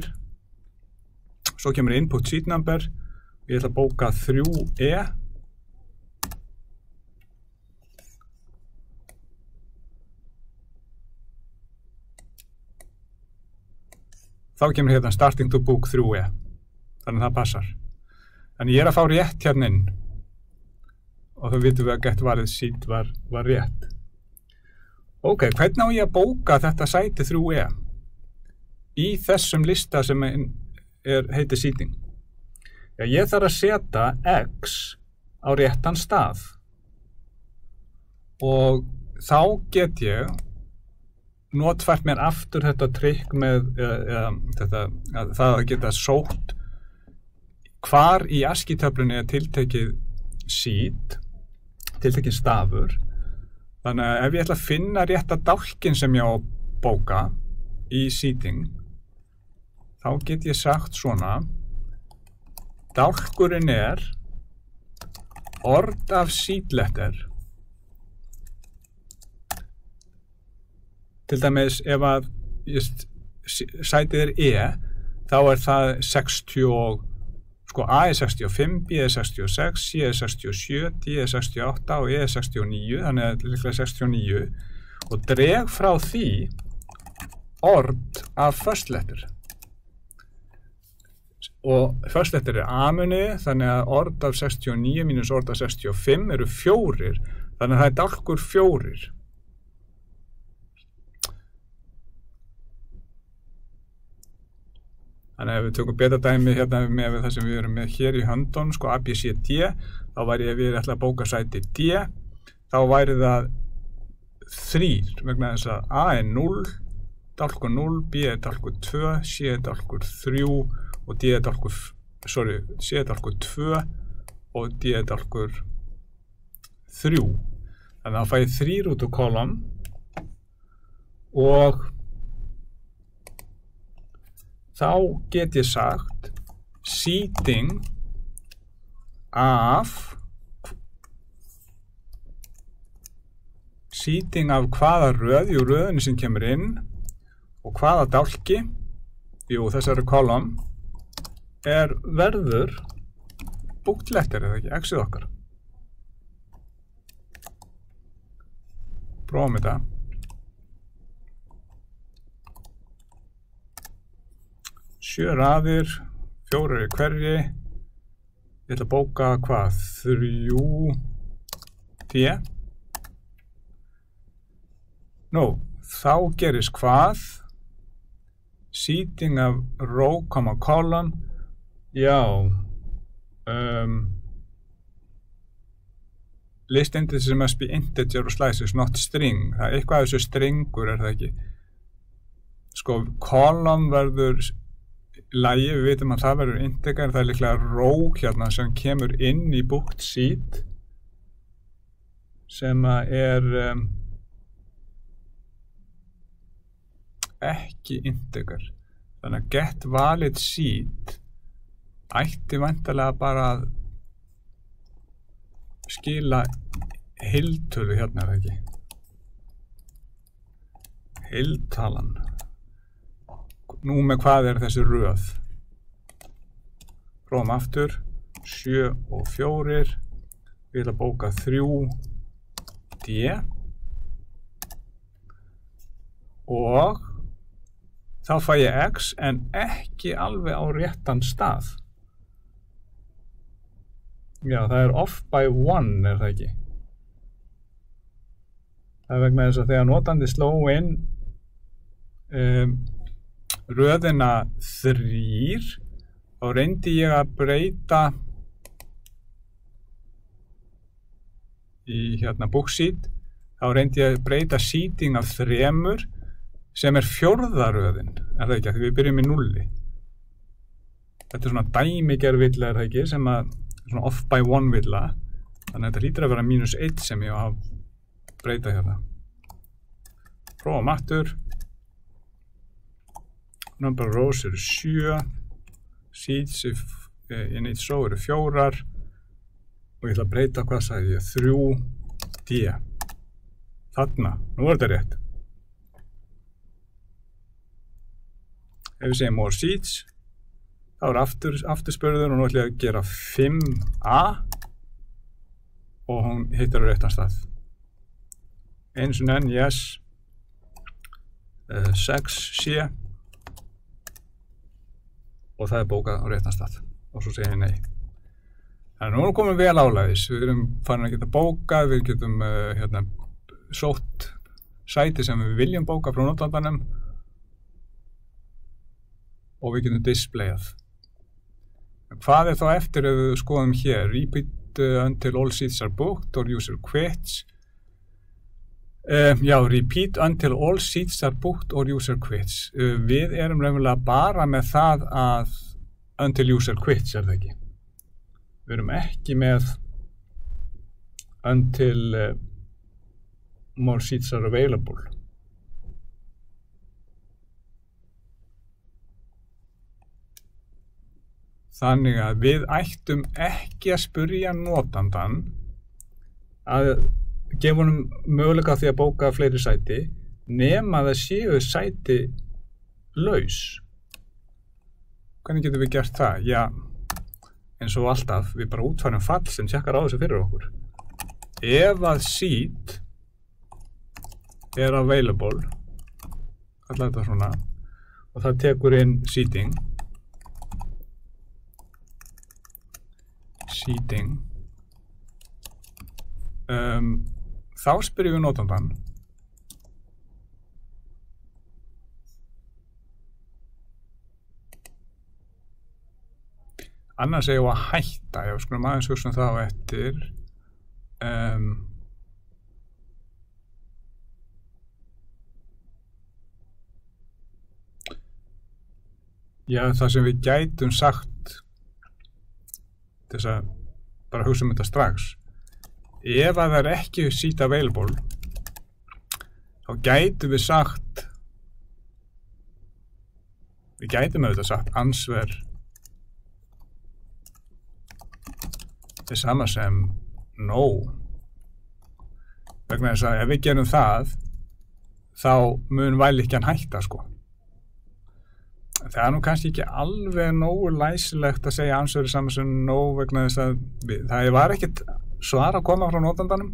Svo kemur input seed number. Ég ætla að bóka 3E. Þá kemur hérna starting to book 3E. Þannig að það passar. Þannig ég er að fá rétt hérna inn og þá vitum við að gett varðið sínt var, var rétt. Ok, hvernig á ég að bóka þetta sæti 3E í þessum lista sem er, heitir síting? Já, ég þarf að setja X á réttan stað og þá get ég notfært mér aftur þetta trikk með eða, eða, þetta, það að geta sótt hvar í askitöflunni er tiltekið sít, tiltekið stafur? Þannig að ef ég ætla að finna rétt að dálkin sem ég á að bóka í síting þá get ég sagt svona. Dálkurinn er orð af sítletter. Til dæmis ef að sætið er E þá er það 60 sko A er 65, B er 66, C er 67, D er 68 og E er 69, þannig að líklega 69 og dreg frá því orð af first letter. Og first letter er A-munni þannig að orð af 69 mínus orð af 65 eru fjórir þannig að það er dalkur fjórir Þannig að ef við tökum betadæmi hérna með það sem við erum með hér í höndun, sko ABCD, þá væri ef við ætla að bóka sæti D, þá væri það 3, vegna þess að A er 0, dálkur 0, B er dálkur 2, C er dálkur 3 og D er dálkur, sorry, C er dálkur 2 og D er dálkur 3. Þannig að það fæði 3 út úr kolum og þá get ég sagt seating af seating af hvaða röð í röðinu sem kemur inn og hvaða dálki jú þessari kolum er verður búktlettir eða ekki, exið okkar. Prófum þetta sjö raðir fjórar í hverji ég ætla að bóka hvað? Þrjú D nú, þá gerist hvað? Seating of row, column já um, list indices must be integer og slices, not string. Það er eitthvað af þessu stringur er það ekki? Sko, column verður lægi, við veitum að það verður integer, það er líklega row hérna sem kemur inn í booked seat sem er um, ekki integer þannig að get valid seat ætti vantarlega bara að skila heiltölu hérna er ekki? Heiltalan nú með hvað er þessi röð? Prófum aftur. 7 og 4 við ætlum að bóka 3 D. Og þá fæ ég X en ekki alveg á réttan stað. Já það er off by one er það ekki? Það er vegna þess að þegar notandi sló inn um, röðina þrýr þá reyndi ég að breyta í hérna búksít. Þá reyndi ég að breyta seating af þremur sem er fjórðaröðin er það ekki? Að því við byrjum í nulli þetta er svona dæmigervilla er það ekki? Sem að svona off by one villa. Þannig að þetta lítur að vera mínus 1 sem ég á að breyta hérna. Prófum aftur number of rows eru 7 seats in each row eru fjórar og ég ætla að breyta hvað sagði ég 3D þarna, nú er þetta rétt. Ef við segjum more seats þá er aftur, afturspörður og nú ætlum ég að gera 5A og hún hittar á réttan stað. Eins og enn, yes. Uh, 6C og það er bókað á réttan stað. Og svo segir ég nei þannig að nú erum við vel álæðis. Við erum farin að geta bókað við getum uh, hérna, sótt sæti sem við viljum bóka frá nótlandanum og við getum displayað. Hvað er þá eftir ef við skoðum hér? Repeat uh, until all seats are booked or user quits uh, já, repeat until all seats are booked or user quits. Uh, við erum raunverulega bara með það að until user quits er það ekki? Við erum ekki með until uh, more seats are available. Þannig að við ættum ekki að spurja notandan að gefa honum möguleika því að bóka fleiri sæti nema að það séu sæti laus. Hvernig getum við gert það? Já, eins og alltaf, við bara útfærum fall sem tjekkar á þessu fyrir okkur. Ef að seat er available, kallar þetta svona, og það tekur inn seating, seating um, þá spyrjum við notandan annars eigum við að hætta. Já, skulum aðeins hugsa þá eftir. Um, já, það sem við gætum sagt þess að bara hugsa um þetta strax ef að það er ekki seat available þá gætum við sagt við gætum auðvitað sagt ansver er sama sem no. Vegna þess að ef við gerum það þá mun vælikjan hætta sko. Það er nú kannski ekki alveg nógu læsilegt að segja ansvöru saman sem nóg vegna þess að við, það var ekkit svar að koma frá nótandanum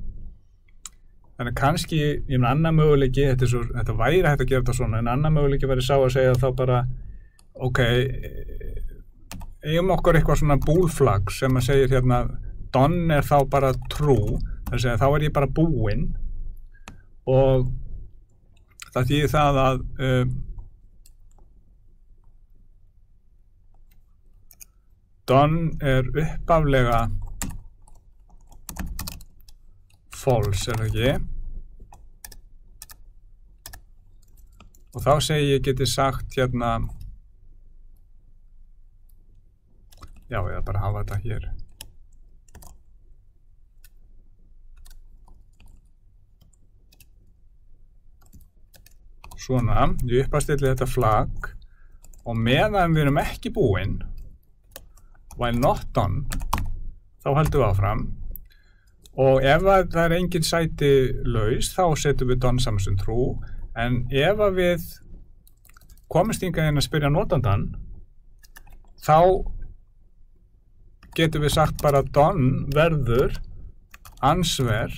þannig kannski ég meina annar möguleiki þetta, svo, þetta væri hægt að gera þetta svona en annar möguleiki væri sá að segja þá bara ok eigum okkur eitthvað svona búlflag sem að segir hérna Don er þá bara trú þess að segja, þá er ég bara búinn. Og það þýðir það að um, Don er uppaflega false, er það ekki? Og þá segi ég geti sagt hérna já, ég bara hafa þetta hér svona, ég uppastilli þetta flagg og meðan við erum ekki búinn while not done þá heldum við áfram og ef að það er engin sæti laus þá setjum við done saman sem trú en ef að við komist yngan að spyrja notandan þá getum við sagt bara done verður ansver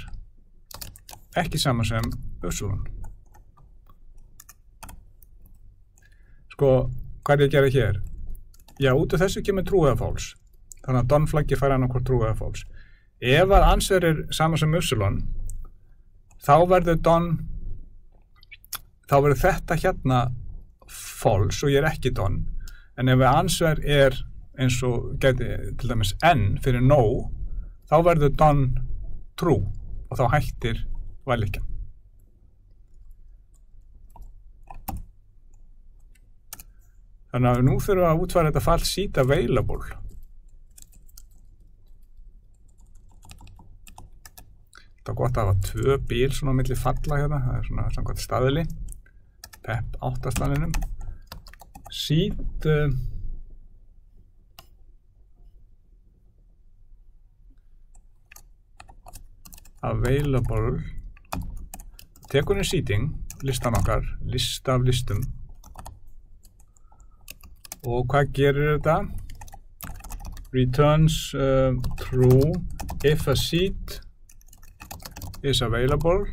ekki saman sem uppsúðun sko, hvað er ég að gera hér? Já, út af þessu kemur trú eða fáls. Þannig að Don flaggi fær hann okkur trú eða fáls. Ef að ansver er sama sem Upsilon, þá verður Don, þá verður þetta hérna fáls og ég er ekki Don. En ef ansver er eins og geti til dæmis N fyrir no, þá verður Don trú og þá hættir vælikjan. Þannig að nú þurfum við að útfæra þetta fall seat available. Er gott að hafa tvö bíl svona millir falla hérna, það er svona samkvæmt staðili. PEP 8 staðlinum. Seat uh, available tekur inn seating, listan okkar, lista af listum og hvað gerir þetta? Returns uh, true if a seat is available.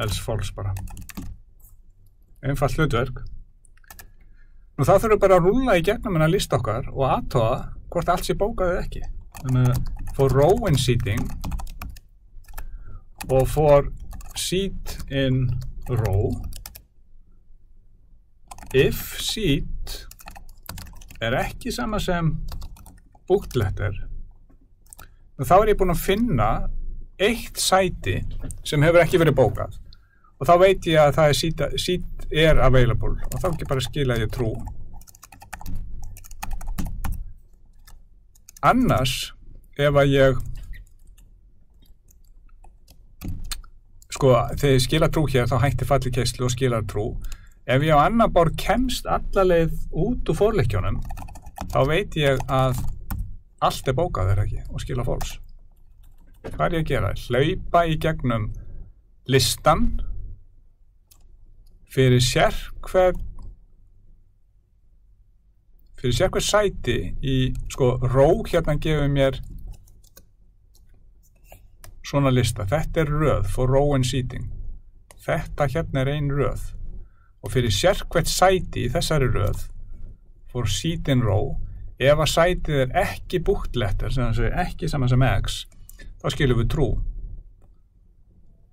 Else false bara. Einfall hlutverk. Nú þá þurfum bara að rúla í gegnum en að lista okkar og aðtóa hvort allt sé bókaðið ekki. Þannig að for row in seating og for seat in row if seat er ekki sama sem booked letter þá er ég búinn að finna eitt sæti sem hefur ekki verið bókað. Og þá veit ég að það er seat, seat er available. Og þá ekki bara skila ég trú. Annars ef að ég sko þegar ég skila trú hér þá hætti falli keislu og skila trú. Ef ég á annar bár kemst allarleið út úr fórleikjónum þá veit ég að allt er bókað er ekki? Og skila fólks. Hvað er ég að gera? hlaupa í gegnum listan fyrir sérhver fyrir sérhver sæti í sko ró hérna gefur mér svona lista. Þetta er röð for row and seating. Þetta hérna er ein röð. Og fyrir sérhvert sæti í þessari röð for seat in row ef að sætið er ekki segir ekki saman sem x þá skilum við trú.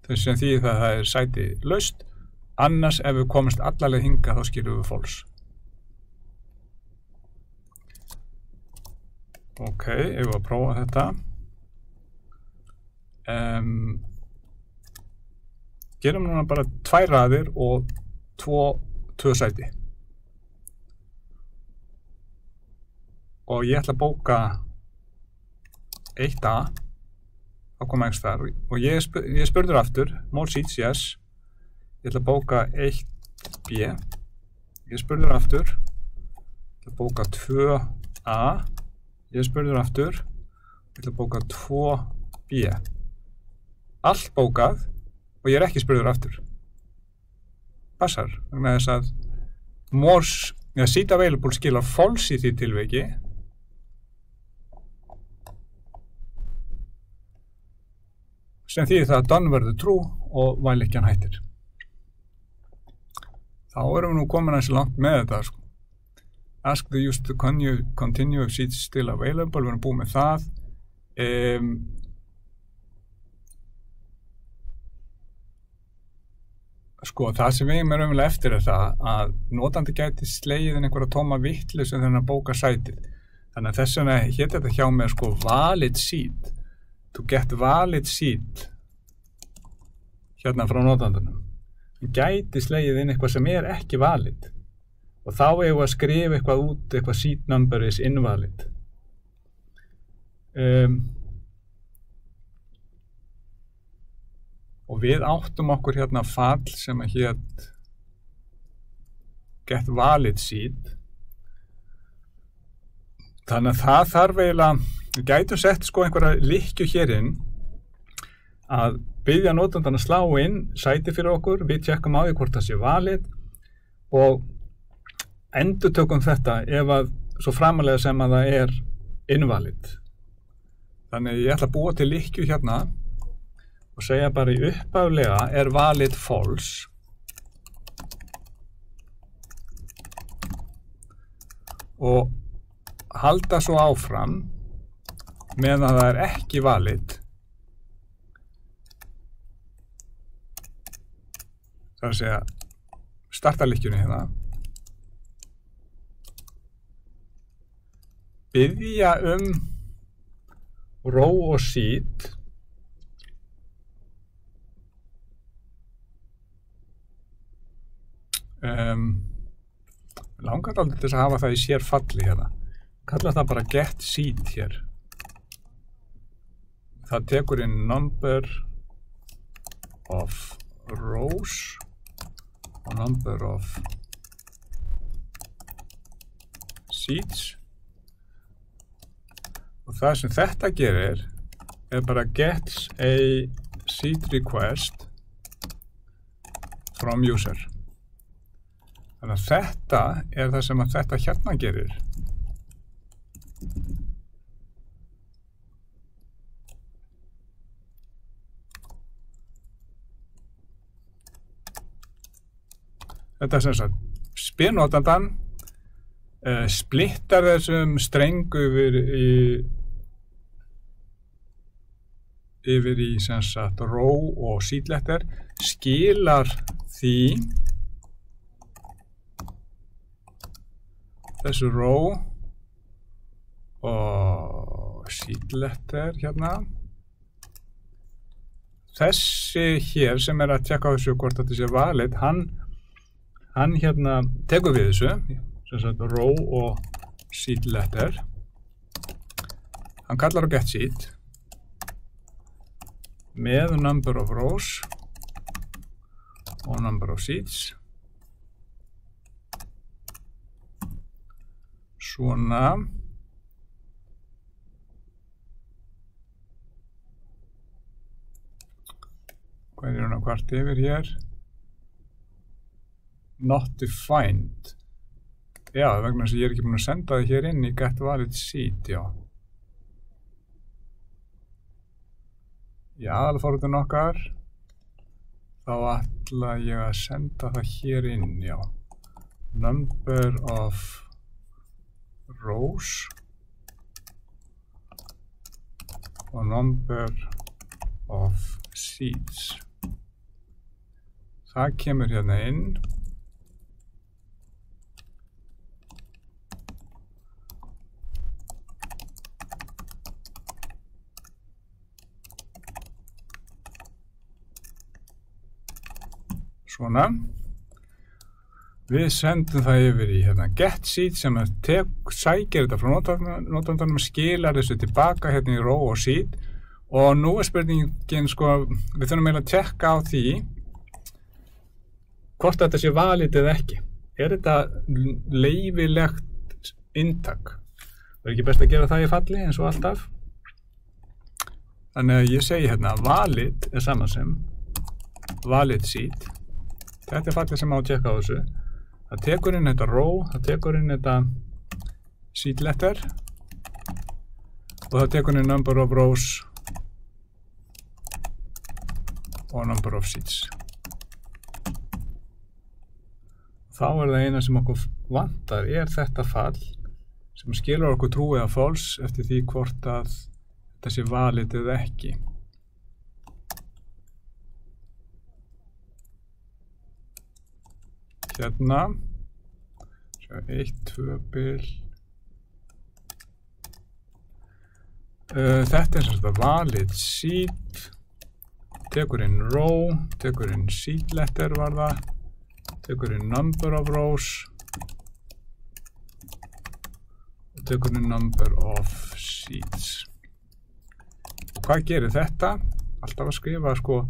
Þess að því það er sæti laust annars ef við komumst allarleið hinga þá skilum við fóls ok, ég var að prófa þetta. Um, gerum núna bara tvær raðir og tvo, tvö sæti og ég ætla að bóka 1A þá koma ekki þar og ég, spur, ég spurður aftur. More seats, yes. Ég ætla að bóka 1B ég spurður aftur. Ég ætla að bóka 2A ég spurður aftur. Ég ætla að bóka 2B allt bókað. Og ég er ekki spurður aftur. Passar. Með þess að more, seat available skilur false í því tilveiki sem þýðir það að done verður trú og væleikjan hættir. Þá erum við nú komin aðeins langt með þetta sko. ask the user to continue, if seats still available, við erum búið með það. Um, sko það sem við erum raunverulega eftir er það að notandi gæti slegið inn einhverja tóma vittlu sem þennan bóka sætið. Þannig að þess vegna hétt þetta hjá mér sko valid seat to get valid seat hérna frá notandunum gæti slegið inn eitthvað sem er ekki valid og þá hefur að skrifa eitthvað út eitthvað seat number is invalid. Um, og við áttum okkur hérna fall sem að hétt get valid seat þannig að það þarf eiginlega við gætum sett sko einhverja likju hér inn að byggja notandan að slá inn sæti fyrir okkur, við tjekkum á því hvort það sé valid og endur tökum þetta ef að svo framalega sem að það er invalid þannig ég ætla að búa til likju hérna og segja bara í uppaflega er valid false? Og halda svo áfram meðan það er ekki valid það er að segja starta líkjunni hérna. Byggja um ró og sít. Um, langar aldrei til að hafa það í sér falli hérna. Kalla það bara get seat hér það tekur inn number of rows og number of seats og það sem þetta gerir er bara gets a seat request from user Þannig að þetta er það sem að þetta hérna gerir. Þetta er sem sagt spyrnotandan uh, splittar þessum strengu yfir í yfir í sem sagt ró og sídlettir skilar því þessu row og sídletter hérna. Þessi hér sem er að tjekka þessu hvort þetta sé valid hann, hann hérna tekur við þessu sem sagt row og sídletter hann kallar á get seed með number of rows og number of seeds svona. Hvað er hún að kvart yfir hér not defined já, vegna þess að ég er ekki búin að senda það hér inn í get valid seed, já. Já, alveg fórhundin okkar þá ætla ég að senda það hér inn, já. Number of rows og number of seeds. Það kemur hérna inn svona. Við sendum það yfir í hérna, get seed sem tek, sækir þetta frá notandanum skilar þessu tilbaka hérna í row og seed. Og nú er spurningin sko, við þurfum meira að tekka á því hvort þetta sé valið eða ekki. Er þetta leifilegt intak er ekki best að gera það í falli eins og alltaf? Þannig að ég segi hérna valid er saman sem valid seed þetta er fallið sem á að tjekka á þessu. Það tekur inn þetta row, það tekur inn þetta seed letter og það tekur inn number of rows og number of seeds. Þá er það eina sem okkur vantar er þetta fall sem skilur okkur trúið að fóls eftir því hvort að sé valið eða ekki hérna. Sjá, eitt, tvö bil. Uh, þetta er sem sagt valid seed tekur inn row tekur inn seed letter var það. Tekur inn number of rows. Og tekur inn number of seeds og hvað gerir þetta? alltaf að skrifa sko.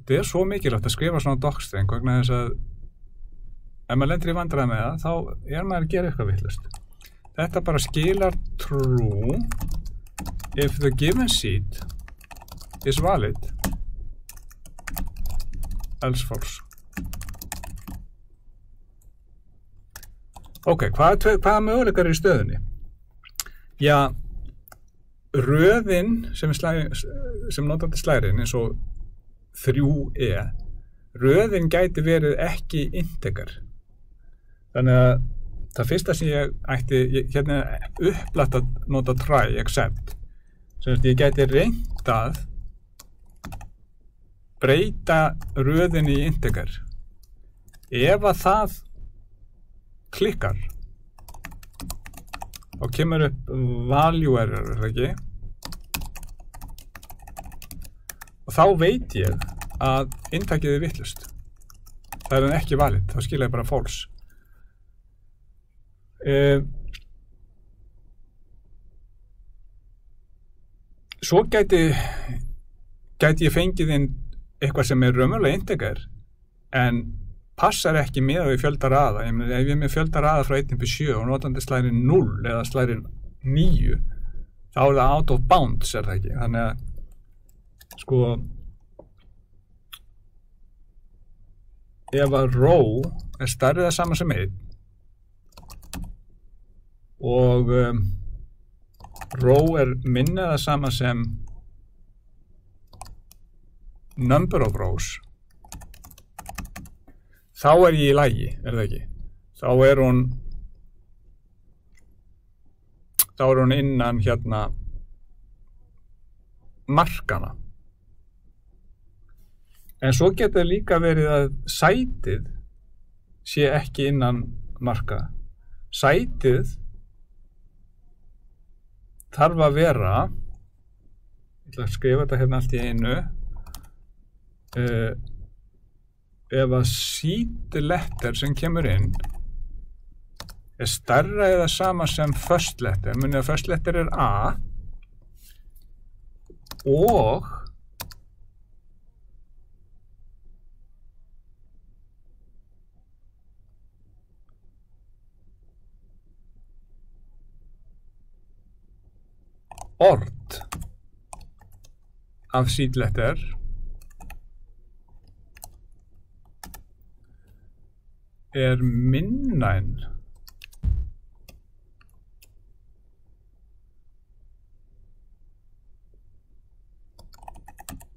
Þetta er svo mikilvægt að skrifa svona docstring vegna þess að ef maður lendur í vandræði með það þá er maður að gera eitthvað vittlust þetta bara skilar true if the given seed is valid else false. Ok, hvaða hvað möguleikar er í stöðunni? já röðin sem, slæ, sem notandi slærin eins og 3e röðin gæti verið ekki integer þannig að það fyrsta sem ég ætti ég, hérna upplætt að nota try, except sem ég gæti reyndað breyta röðin í integer ef að það klikkar og kemur upp value error, er það ekki? Og þá veit ég að intakið er vittlust. Það er en ekki valid, þá skilja ég bara false. Uh, svo gæti gæti ég fengið inn eitthvað sem er raunverulega integer en passar ekki með að við fjöldar aða. Ég meni, ef ég er með fjöldar aða frá 1.7 og notandi slæri 0 eða slæri 9 þá er það out of bounds er það ekki? Þannig að sko ef að row er starrið að sama sem 1 og um, row er minnið að sama sem number of rows. Þá er ég í lægi, er það ekki? Þá er hún þá er hún innan hérna markana en svo getur líka verið að sætið sé ekki innan marka. Sætið þarf að vera ég ætla að skrifa þetta hérna allt í einu uh, ef að seed letter sem kemur inn er starra eða sama sem first letter, munið að first letter er A og orð af seed letter er minna en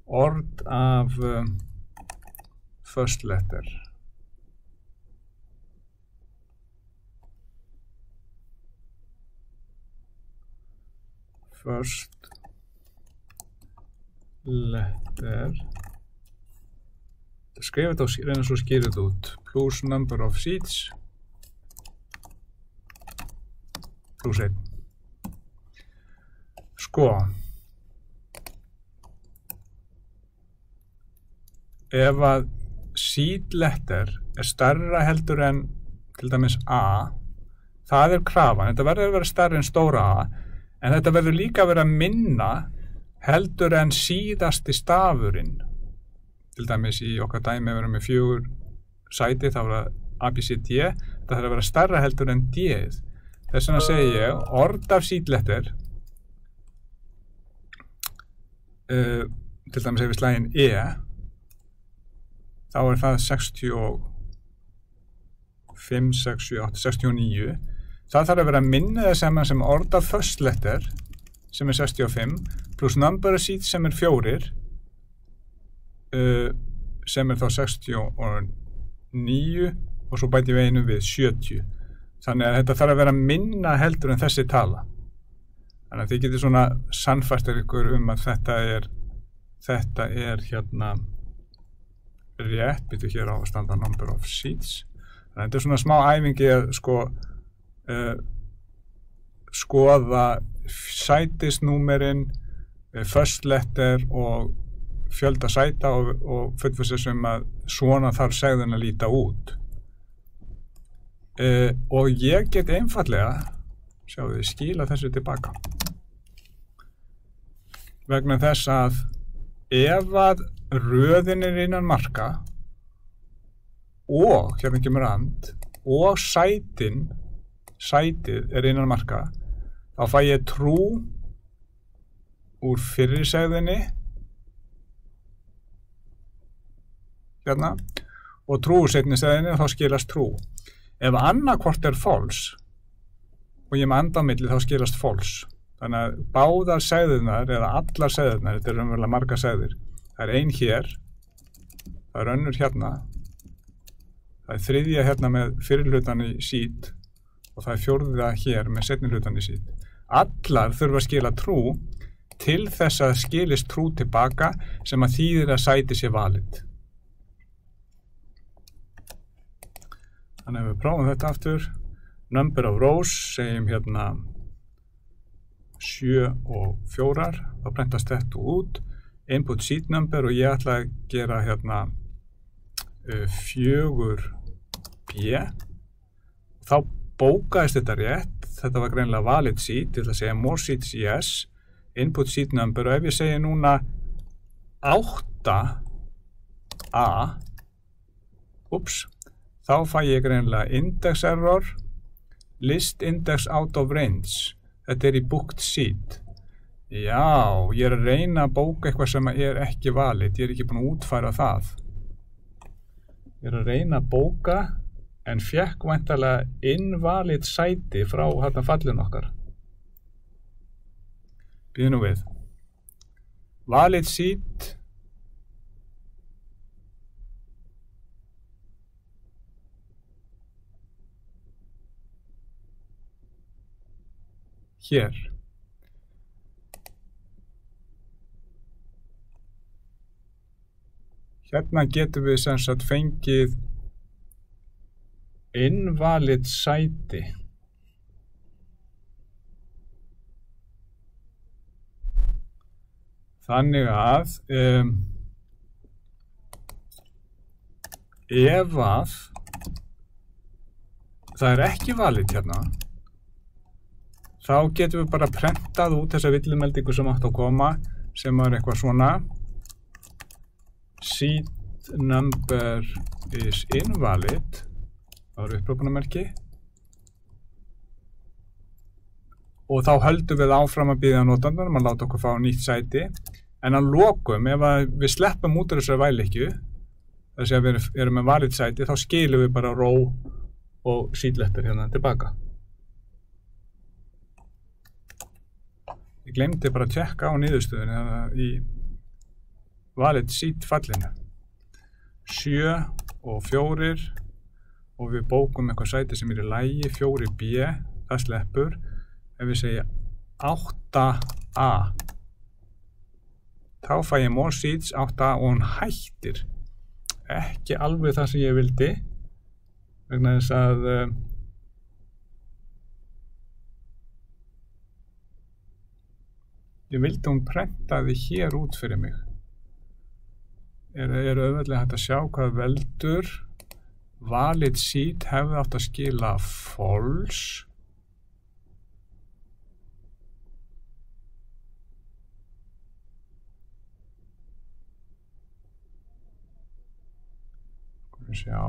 orð af um, first letter first letter. Skrifa þetta og reyna svo að skýra þetta út. Plus number of seats plus 1 sko. Ef að seed letter er starra heldur en til dæmis A það er krafan, þetta verður að vera starra en stóra A en þetta verður líka að vera minna heldur en síðasti stafurinn. Til dæmis í okkar dæmi að vera með fjögur sæti þá er það ABCD það þarf að vera starra heldur en D. Þess vegna segi ég orð af sídlettir uh, til dæmis ef við slægin E þá er það 65, 6, 7, 8, 69 það þarf að vera minnið sem, sem orð af first letter sem er 65 pluss number of seats sem er fjórir uh, sem er þá 69 og svo bæti við einu við 70 þannig að þetta þarf að vera minna heldur en þessi tala. Þannig að þið getur svona sannfæstir ykkur um að þetta er þetta er hérna rétt, byrju hér á að standa number of seats. Þannig að þetta er svona smá æfingi að sko uh, skoða sætisnúmerin uh, first letter og fjölda sæta og, og fullfyrir sem að svona þarf segðin að líta út. Uh, og ég get einfallega þið skila þessu tilbaka vegna þess að ef að röðin er innan marka og hérna kemur and og sætin sætið er innan marka þá fæ ég trú úr fyrirsegðinni hérna og trú úr setni segðinni þá skilast trú. Ef annarkvort er fóls og ég með andamilli þá skilast fóls þannig að báðar segðunar eða allar segðunar, þetta er umverulega marga segður það er ein hér það er önnur hérna það er þriðja hérna með fyrirlutan í sít og það er fjórða hér með setnirlutan í sít allar þurfa að skila trú til þess að skilist trú tilbaka sem að þýðir að sæti sér valit þannig að við prófum þetta aftur. Number of rows segjum hérna 7 og 4 þá brentast þetta út. Input seat number og ég ætla að gera hérna uh, fjögur B þá bókaðist þetta rétt þetta var greinlega valid seat ég ætla að segja more seats yes. Input seat number og ef ég segja núna 8 A ups þá fæ ég greinlega index error list index out of range. Þetta er í booked seat. Já, ég er að reyna að bóka eitthvað sem er ekki valid ég er ekki búin að útfæra það. Ég er að reyna að bóka en fekk vantarlega invalid sæti frá hérna fallin okkar. Býðum við. Valid seat. Hér. Hérna getum við sem sagt fengið invalid sæti. Þannig að um, ef að það er ekki valid hérna þá getum við bara prentað út þessa villumeldingu sem átt að koma sem er eitthvað svona seat number is invalid þá eru uppröpunamerki og þá höldum við áfram að býða notandur mann láta okkur fá nýtt sæti. En að lokum, ef við sleppum út af þessari vælikju þess að við erum með valid sæti þá skilum við bara ró og sídlettir hérna tilbaka. Ég glemdi bara að tjekka á nýðustöðunni í valid seat fallinu. 7 og 4 og við bókum eitthvað sæti sem er í lægi 4b, það sleppur. Ef við segja 8a þá fæ ég more seats 8a og hún hættir. Ekki alveg það sem ég vildi vegna þess að ég vildi hún prentaði hér út fyrir mig. Er auðvitað hægt að sjá hvað veldur valid seat hefði átt að skila false? Sjá.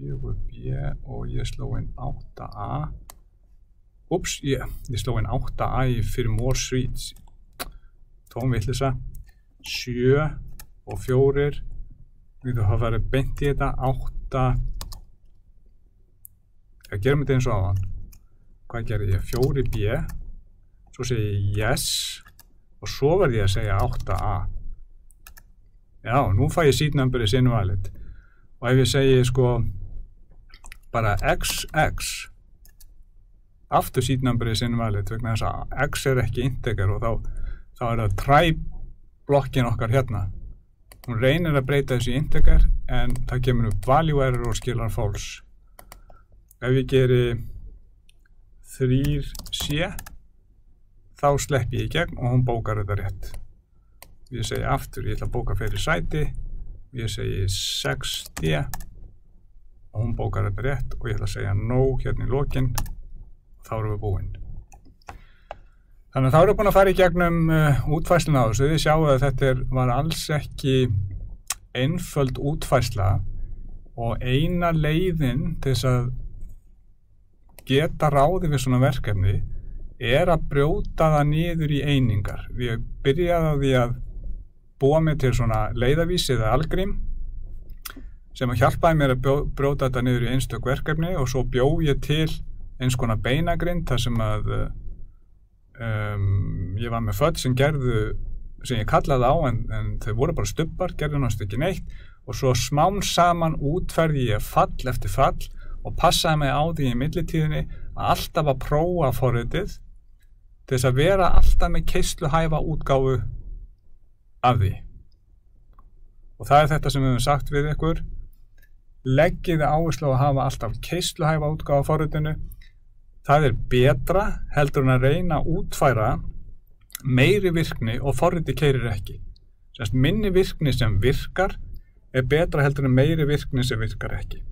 4B og ég sló inn 8A ups, ég, ég sló inn 8A fyrir more sweets. Tónvillisa 7 og 4 við þú hafa verið beint í þetta. 8 ég gerum þetta eins og aðan hvað gerir ég, 4B svo segi ég yes. Og svo verð ég að segja 8a já, nú fæ ég seat number is invalid. Og ef ég segi sko bara xx aftur seat number is invalid vegna þess að x er ekki integer og þá, þá er það try blokkin okkar hérna. Hún reynir að breyta þessu í integer en það kemur upp value error og skilar false. Ef ég geri 3c þá slepp ég í gegn og hún bókar þetta rétt. Ég segi aftur, ég ætla að bóka fyrir sæti. Ég segi 6d og hún bókar þetta rétt og ég ætla að segja no hérna í lokin þá erum við búinn þannig að þá erum við búin að fara í gegnum uh, útfæsluna á þessu, þið sjáu að þetta er, var alls ekki einföld útfæsla og eina leiðin til þess að geta ráði við svona verkefni er að brjóta það niður í einingar. Við byrjaði að því að búa mig til svona leiðavísi eða algrím sem að hjálpaði mér að brjóta þetta niður í einstök verkefni og svo bjó ég til eins konar beinagrind þar sem að um, ég var með född sem gerðu sem ég kallaði á en, en þau voru bara stubbar, gerðu náttúrulega ekki neitt. Og svo smán saman útferði ég fall eftir fall og passaði mig á því í millitíðinni að alltaf að prófa forritið til þess að vera alltaf með keistluhæfa útgáfu af því. Og það er þetta sem við hefum sagt við ykkur. Leggiði áherslu að hafa alltaf keistluhæfa útgáfu af forritinu það er betra heldur en að reyna að útfæra meiri virkni og forriti keirir ekki. Minni virkni sem virkar er betra heldur en meiri virkni sem virkar ekki